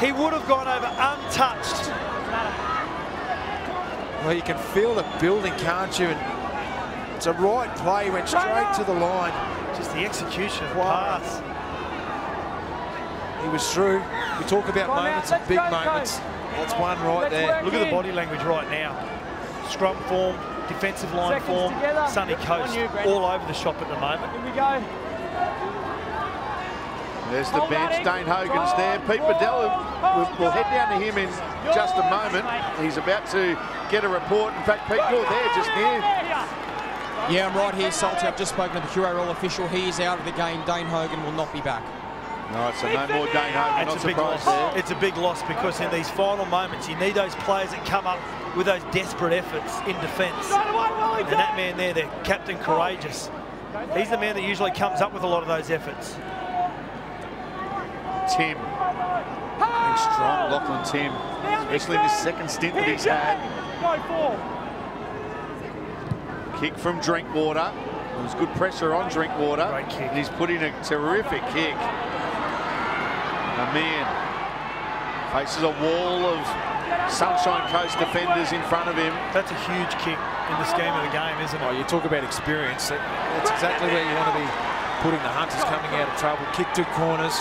he would have gone over untouched. Well, you can feel the building, can't you? And it's a right play. Went straight to the line. Just the execution of the Wow. pass. He was through. We talk about Time moments and big go, moments. coach. That's one right Let's there. work. Look at the body language right now. Scrum form, defensive line Seconds form, together. Sunny On Coast, you, all over the shop at the moment. Here we go. There's the bench. Dane Hogan's there. Pete Bedell, we'll, we'll head down to him in just a moment. He's about to get a report. In fact, Pete, you're there just near. Yeah, I'm right here, Salty. I've just spoken to the QRL official. He is out of the game. Dane Hogan will not be back. All right, so no more Dane Hogan. It's Not a big loss. there. It's a big loss because in these final moments, you need those players that come up with those desperate efforts in defence. And that man there, the Captain Courageous, he's the man that usually comes up with a lot of those efforts. Timm. Being strong, Lachlan Timm. Especially in this second stint that he's had. Go. Kick from Drinkwater. There was good pressure on Drinkwater. Great kick. And he's put in a terrific kick. A man faces a wall of Sunshine Coast defenders in front of him. That's a huge kick in the scheme of the game, isn't Oh, it? you talk about experience. That- That's exactly where you want to be putting the Hunters coming out of trouble. Kick two corners,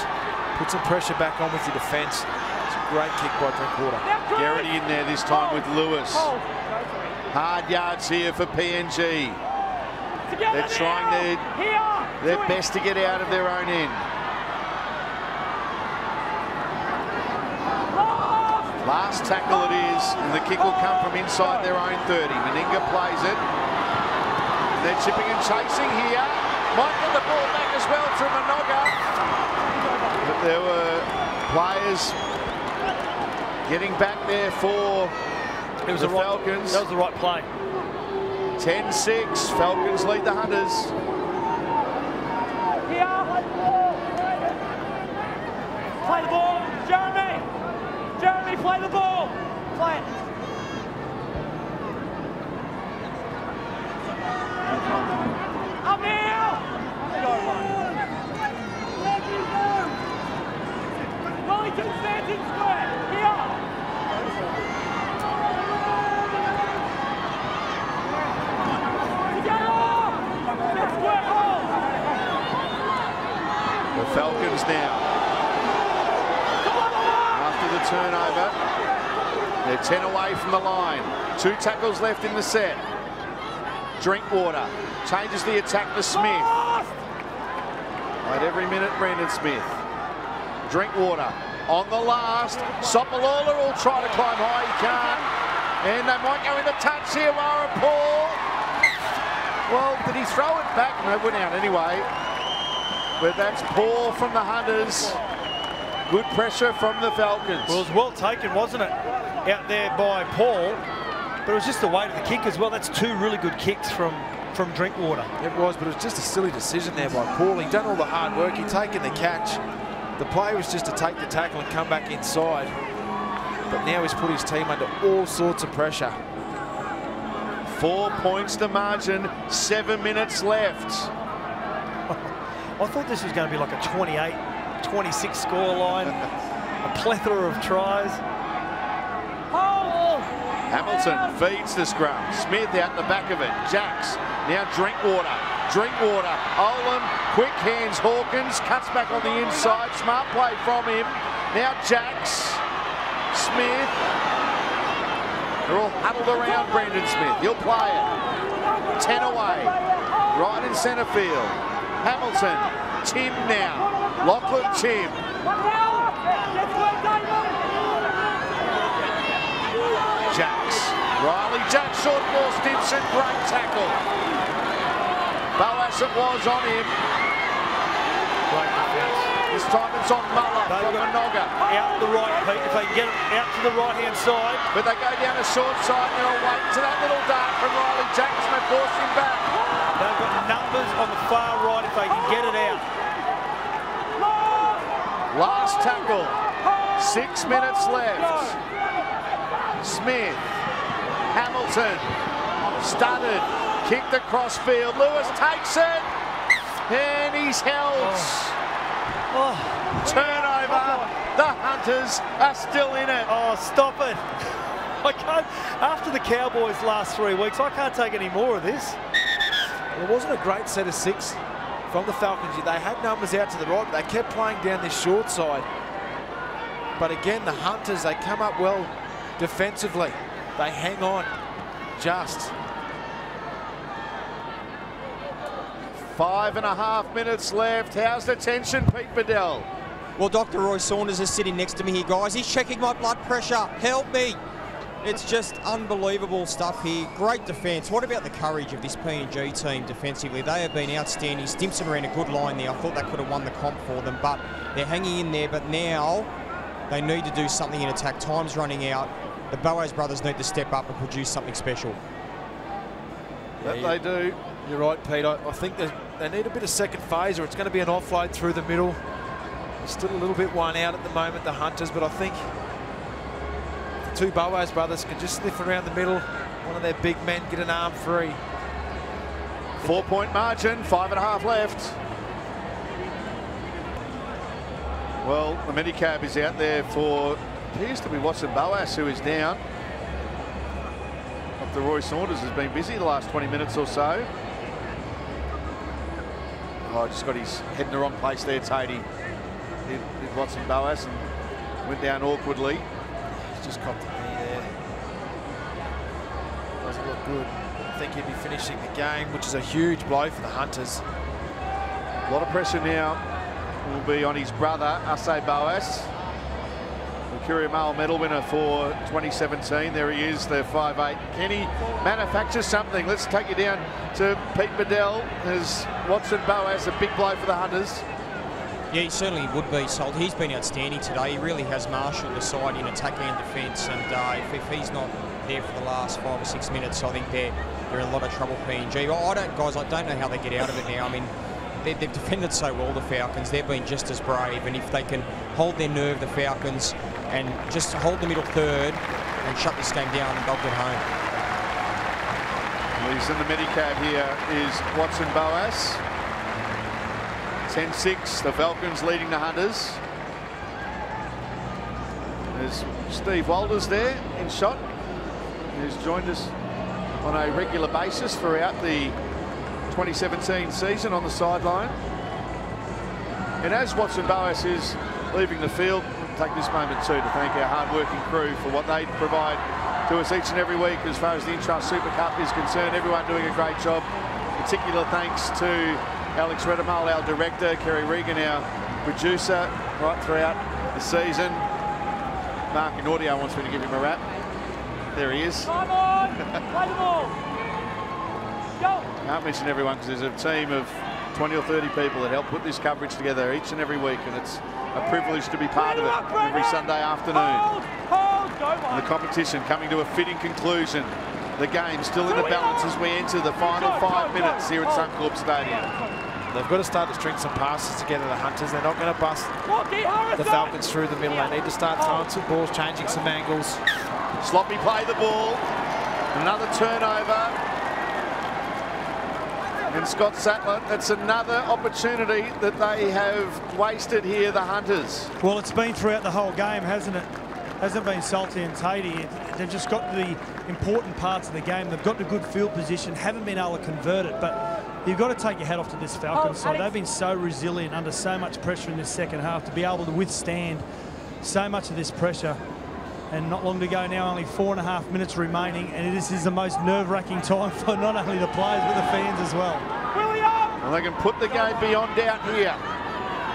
put some pressure back on with your defence. It's a great kick by Drinkwater. Garrity in there this time with Lewis. Hard yards here for PNG. They're trying their, their best to get out of their own end. Last tackle it is, and the kick will come from inside their own 30. Meninga plays it. They're chipping and chasing here. Might get the ball back as well to Minoga. But there were players getting back there for It was the the right, Falcons. That was the right play. 10-6. Falcons lead the Hunters. Play the ball. Jeremy. Jeremy, play the ball. Play it. Up now. Go one. Wellington stands in square. Here. Together. Let's square hole. The Falcons now. After the turnover, they're 10 away from the line. Two tackles left in the set. Drinkwater changes the attack to Smith. At every minute, Brandon Smith. Drinkwater on the last. Sopalola will try to climb high. He can't. And they might go into touch here. Warren Paul. Well, did he throw it back? No, it went out anyway. But that's Paul from the Hunters. Good pressure from the Falcons. Well, it was well taken, wasn't it? Out there by Paul. But it was just the weight of the kick as well. That's two really good kicks from, from Drinkwater. It was, but it was just a silly decision there by Paul. He'd done all the hard work. He'd taken the catch. The play was just to take the tackle and come back inside. But now he's put his team under all sorts of pressure. Four points to margin, seven minutes left. I thought this was going to be like a 28, 26 scoreline, a plethora of tries. Hamilton feeds the scrum. Smith out the back of it. Jacks. Now Drinkwater. Drinkwater. Olam. Quick hands. Hawkins cuts back on the inside. Smart play from him. Now Jacks. Smith. They're all huddled around Brandon Smith. He'll play it. 10 away. Right in centre field. Hamilton. Timm now. Lachlan Timm. Jacks. Riley Jacks, short ball, Stimson, great tackle. Boas it was on him. Great defence. This time it's on Muller They've from Minoga. Out the right, Pete. If they can get it out to the right-hand side, But they go down the short side and they'll wait to that little dart from Riley Jacks and they force him back. They've got numbers on the far right if they can get it out. Last tackle. Six minutes left. Smith. Hamilton. Studded. Kicked across field. Lewis takes it. And he's held. Oh, oh. Turnover. Oh, the Hunters are still in it. oh, stop it. I can't, after the Cowboys' last three weeks, I can't take any more of this. It wasn't a great set of six from the Falcons. They had numbers out to the right, but they kept playing down this short side. But again, the Hunters, they come up well defensively. They hang on just. Five and a half minutes left. How's the tension, Pete Bedell? Well, Dr. Roy Saunders is sitting next to me here, guys. He's checking my blood pressure. Help me. It's just unbelievable stuff here. Great defence. What about the courage of this PNG team defensively? They have been outstanding. Stimson ran a good line there. I thought that could have won the comp for them, but they're hanging in there. But now they need to do something in attack. Time's running out. The Boas brothers need to step up and produce something special. That they do. You're right, Pete. I, I think they, they need a bit of second phase or it's going to be an offload through the middle. Still a little bit one out at the moment, the Hunters, but I think the two Boas brothers can just sniff around the middle. One of their big men get an arm free. Four point margin, five and a half left. Well, the Medicab is out there for, appears to be Watson Boas, who is down. Dr. Roy Saunders has been busy the last 20 minutes or so. Oh, just got his head in the wrong place there, Tatey. Did, did Watson Boas and went down awkwardly. Just copped the knee there. Doesn't look good. I think he'd be finishing the game, which is a huge blow for the Hunters. A lot of pressure now will be on his brother, Ase Boas. The Courier-Mail medal winner for 2017. There he is, the 5'8". Kenny manufactures something. Let's take you down to Pete Bedell as Watson Boas, a big blow for the Hunters. Yeah, he certainly would be, Salt. He's been outstanding today. He really has marshalled the side in attack and defence. And uh, if, if, he's not there for the last five or six minutes, I think they're, they're in a lot of trouble, PNG. I don't, guys, I don't know how they get out of it now. I mean, they, have defended so well, the Falcons. They've been just as brave. And if they can hold their nerve, the Falcons, and just hold the middle third and shut this game down, they'll get home. He's in the Medicab here is Watson Boas. 10-6, the Falcons leading the Hunters. There's Steve Walters there in shot, who's joined us on a regular basis throughout the 2017 season on the sideline. And as Watson Boas is leaving the field, take this moment too to thank our hard-working crew for what they provide to us each and every week as far as the Intrust Super Cup is concerned. Everyone doing a great job. Particular thanks to Alex Redemal, our director, Kerry Regan, our producer, right throughout the season. Mark in audio wants me to give him a rap. There he is. Come on! Play the ball! Go! Can't mention everyone because there's a team of 20 or 30 people that help put this coverage together each and every week, and it's a privilege to be part of it every Sunday afternoon. Hold! Hold! Go, And the competition coming to a fitting conclusion. The game still in the balance as we enter the final five minutes here at Suncorp Stadium. They've got to start to string some passes together, the Hunters. They're not going to bust the Falcons through the middle. They need to start throwing some balls, changing some angles. Sloppy play the ball. Another turnover. And Scott Sattler, it's another opportunity that they have wasted here, the Hunters. Well, it's been throughout the whole game, hasn't it? Hasn't been Salty and Tatey. They've just got the important parts of the game. They've got the good field position, haven't been able to convert it, but you've got to take your hat off to this Falcons oh, side. They've been so resilient under so much pressure in this second half to be able to withstand so much of this pressure. And not long to go now, only four and a half minutes remaining, and this is the most nerve-wracking time for not only the players but the fans as well. And they can put the game beyond doubt here.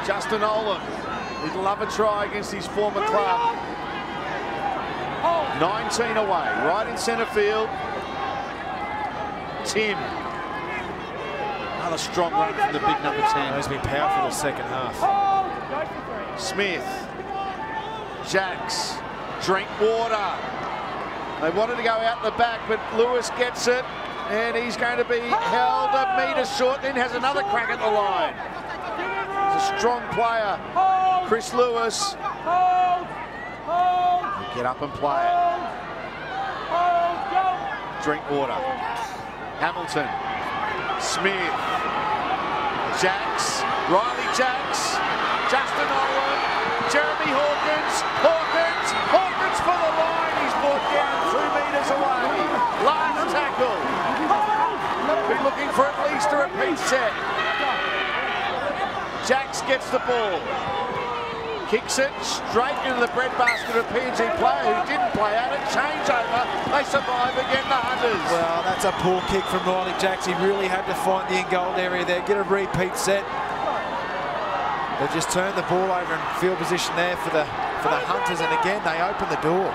Justin Olam, he'd love a try against his former club. 19 away, right in centre field. Timm. Another strong run from the big number 10. He's been powerful the second half. Smith. Jacks. Drink water. They wanted to go out the back, but Lewis gets it. And he's going to be held a metre short, then has another crack at the line. He's a strong player. Chris Lewis. Get up and play it. Drinkwater. Hamilton. Smith. Jacks. Riley Jacks. Justin Olam. Jeremy Hawkins. Hawkins. Hawkins for the line. He's brought down two metres away. Last tackle. Be looking for at least a repeat set. Jacks gets the ball. Kicks it straight into the breadbasket of PNG player who didn't play out it. changeover. They survive again, the Hunters. Well, that's a poor kick from Riley Jacks. He really had to find the in-goal area there, get a repeat set. They just turned the ball over in field position there for the for the Hunters, and again they open the door.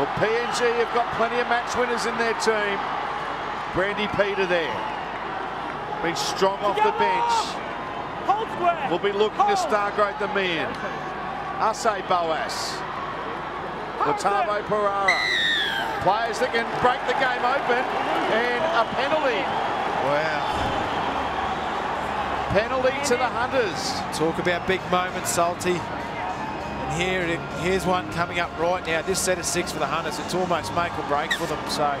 Well, PNG have got plenty of match winners in their team. Brandy Peter there. Been strong off the bench. Hold square. Will be looking to Stargroth Amean. Ase Boas. Wartovo Puara. Players that can break the game open and a penalty. Wow. Penalty to the Hunters. Talk about big moments, Salty. And here it, here's one coming up right now. This set of six for the Hunters. It's almost make or break for them. So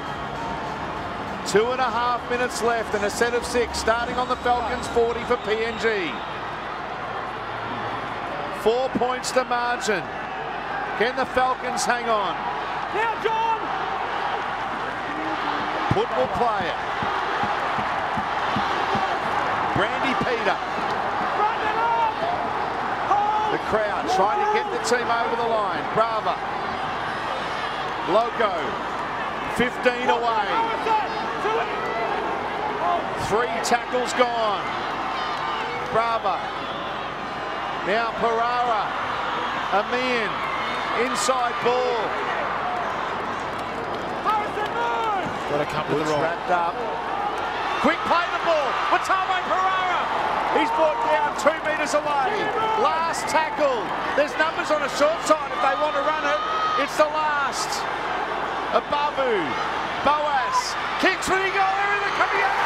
Two and a half minutes left and a set of six starting on the Falcons 40 for PNG. Four points to margin. Can the Falcons hang on? Now, John. Putt will play it. Brandy Peter. Run it up. Hold. The crowd trying to get the team over the line. Brava. Loko. 15 away. Three tackles gone. Brava. Now Puara. Amean. Inside ball. Got to come to the wrapped up. Quick play the ball. Watame Puara. He's brought down two metres away. Last tackle. There's numbers on the short side if they want to run it. It's the last. Ababu. Boas. Kicks for the goal. There coming out.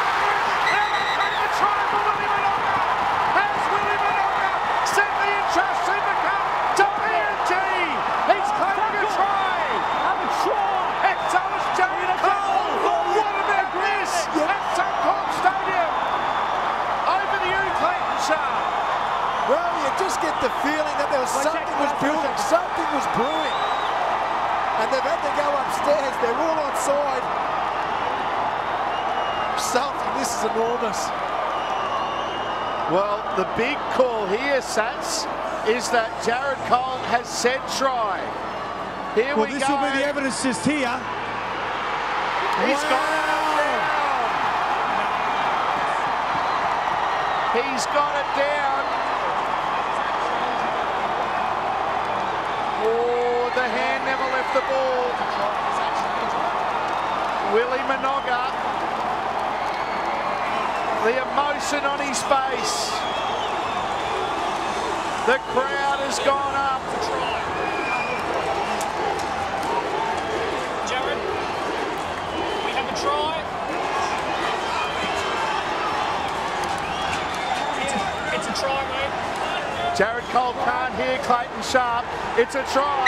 And they take the try for Willie Minoga. Has Willie Minoga sent the interest in the cup to PNG. He's claiming a try. Have a try. And so is Jared Cole. What about this? At Suncorp Stadium. Over the Clayton Sharp. Well, you just get the feeling that there was One something second, was one building, something was brewing. And they've had to go upstairs. They're all on side. Something, this is enormous. Well, the big call here, Sats, is that Jared Cole has said try. Here Well, we this go. will be the evidence just here. He's got it down. He's got it down. Oh, the hand never left the ball. Willie Minoga. The emotion on his face. The crowd has gone up. Jared, we have a try. It's a, it's a try, mate. Jared Cole can't hear Clayton Sharp. It's a try.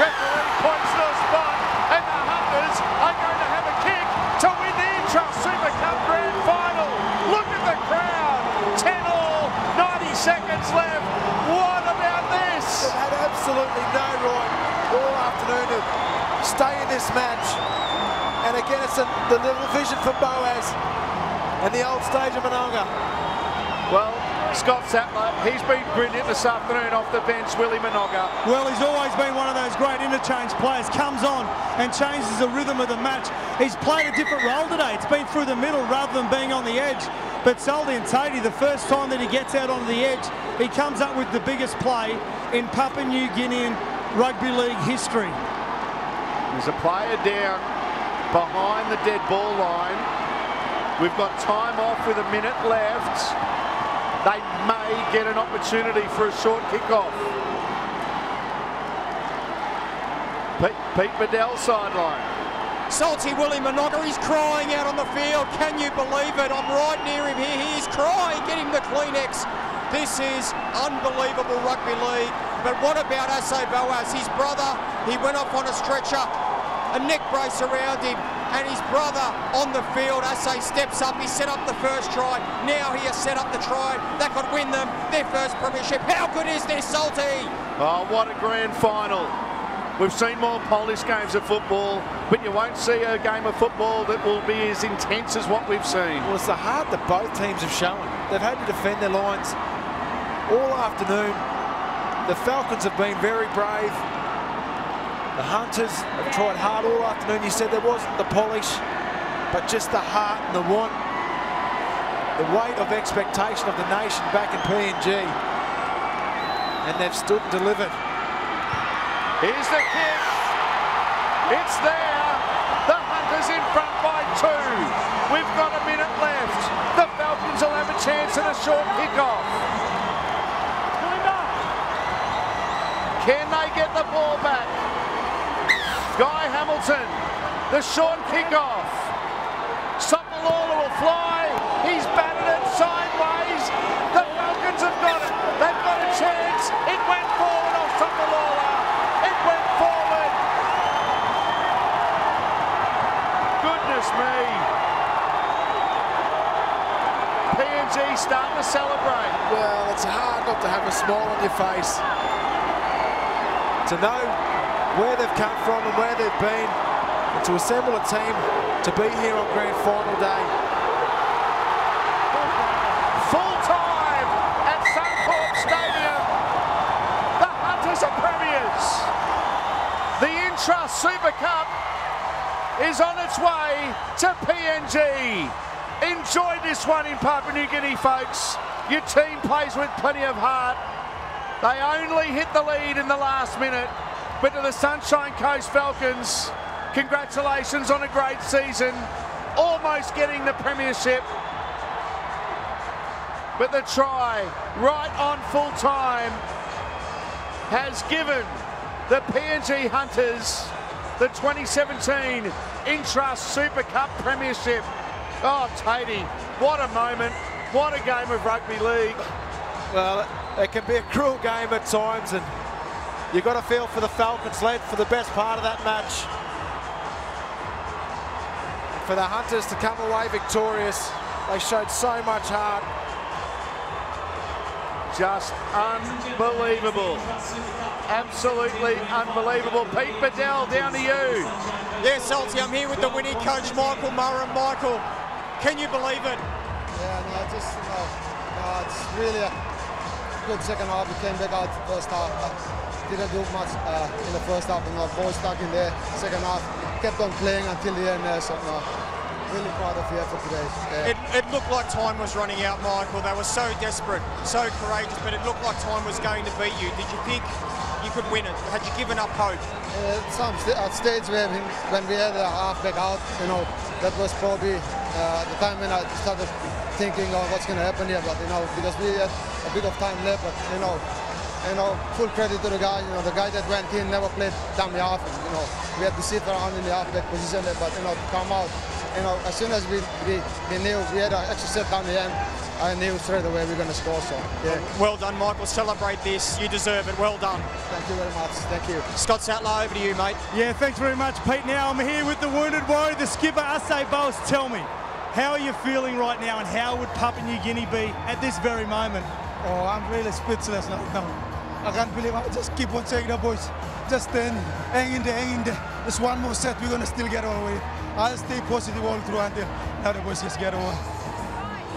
Referee points to the spot, and the Hunters are going to have a kick to win the Intrust Super Cup Grand Final. Look at the crowd. 10 all, 90 seconds left. What about this? They've had absolutely no right all afternoon to stay in this match. And again, it's a, the little vision for Boas and the old stage of Minoga. Scott Sattler, he's been brilliant this afternoon off the bench, Willie Minoga. Well, he's always been one of those great interchange players. Comes on and changes the rhythm of the match. He's played a different role today. It's been through the middle rather than being on the edge. But Salty and Tatey, the first time that he gets out onto the edge, he comes up with the biggest play in Papua New Guinean rugby league history. There's a player down behind the dead ball line. We've got time off with a minute left. They may get an opportunity for a short kickoff. Pete, Pete Bedell sideline. Salty Willie Minoga, he's crying out on the field. Can you believe it? I'm right near him here. He is crying. Get him the Kleenex. This is unbelievable rugby league. But what about Ase Boas? His brother, he went off on a stretcher, a neck brace around him, and his brother on the field. Ase steps up. He set up the first try. Now he has set up the try that could win them their first premiership. How good is this, Salty? Oh, what a grand final. We've seen more Polish games of football, but you won't see a game of football that will be as intense as what we've seen. Well, it's the heart that both teams have shown. They've had to defend their lines all afternoon. The Falcons have been very brave. The Hunters have tried hard all afternoon. You said there wasn't the polish, but just the heart and the want, the weight of expectation of the nation back in PNG. and they've stood and delivered. Here's the kick. It's there. The Hunters in front by two. We've got a minute left. The Falcons will have a chance at a short kickoff. Can they get the ball back? Guy Hamilton, the short kickoff. Sapalola will fly. He's batted it sideways. The Falcons have got it. They've got a chance. It went forward off Sapalola. It went forward. Goodness me. PNG starting to celebrate. Well, it's hard not to have a smile on your face. To know where they've come from and where they've been, and to assemble a team to be here on grand final day. Full time at Suncorp Stadium. The Hunters are premiers. The Intrust Super Cup is on its way to PNG. Enjoy this one in Papua New Guinea, folks. Your team plays with plenty of heart. They only hit the lead in the last minute, but to the Sunshine Coast Falcons, congratulations on a great season. Almost getting the premiership but the try right on full time has given the PNG Hunters the 2017 Intrust Super Cup Premiership. Oh, Tatey, what a moment. What a game of rugby league. Well, it can be a cruel game at times, and you've got to feel for the Falcons led for the best part of that match. For the Hunters to come away victorious, they showed so much heart. Just unbelievable. Absolutely unbelievable. Pete Bedell, down to you. Yeah, Salty, I'm here with the winning coach, Michael Murray. Michael, can you believe it? Yeah, no, just, you know, no, it's really a good second half. We came back out the first half. Uh, didn't do much uh, in the first half. You know, boys stuck in there. Second half, kept on playing until the end there. So, no, really proud of the effort today. Yeah. It, it looked like time was running out, Michael. They were so desperate, so courageous, but it looked like time was going to beat you. Did you think you could win it? Had you given up hope? Uh, some st- at stage where we, when we had a halfback out, you know, that was probably uh, the time when I started thinking of what's going to happen here. But you know, because we had a bit of time left, but you know, you know, full credit to the guy. You know, the guy that went in never played dummy half. And, you know, we had to sit around in the halfback position, there, but you know, to come out, you know, as soon as we we, we knew we had an extra set down the end, I knew straight away we are going to score. So yeah, Well done, Michael. Celebrate this. You deserve it. Well done. thank you very much. Thank you. Scott Sattler, over to you, mate. Yeah, thanks very much, Pete. Now I'm here with the wounded warrior, the skipper, Ase Boas. Tell me, how are you feeling right now and how would Papua New Guinea be at this very moment? Oh, I'm really speechless right now. I can't believe I just keep on saying that, boys. Just stand, hang in there, hang in there. Just one more set, we're gonna still get our way. I'll stay positive all through until now the boys just get over.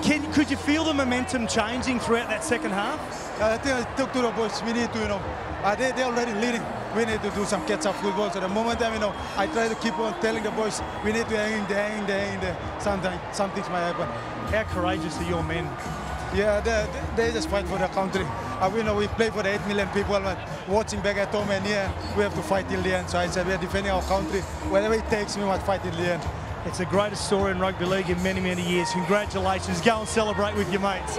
Can, could you feel the momentum changing throughout that second half? I think I talk to the boys. We need to, you know, uh, they they already leading. We need to do some catch-up football. So the moment I'm, you know, I try to keep on telling the boys we need to hang in there, hang in there, hang in there. Sometimes something might happen. How courageous are your men? Yeah, they, they just fight for their country. Uh, we know we play for the 8 million people but watching back at home and here we have to fight till the end. So I said we are defending our country. Whatever it takes, we must fight till the end. It's the greatest story in rugby league in many, many years. Congratulations. Go and celebrate with your mates.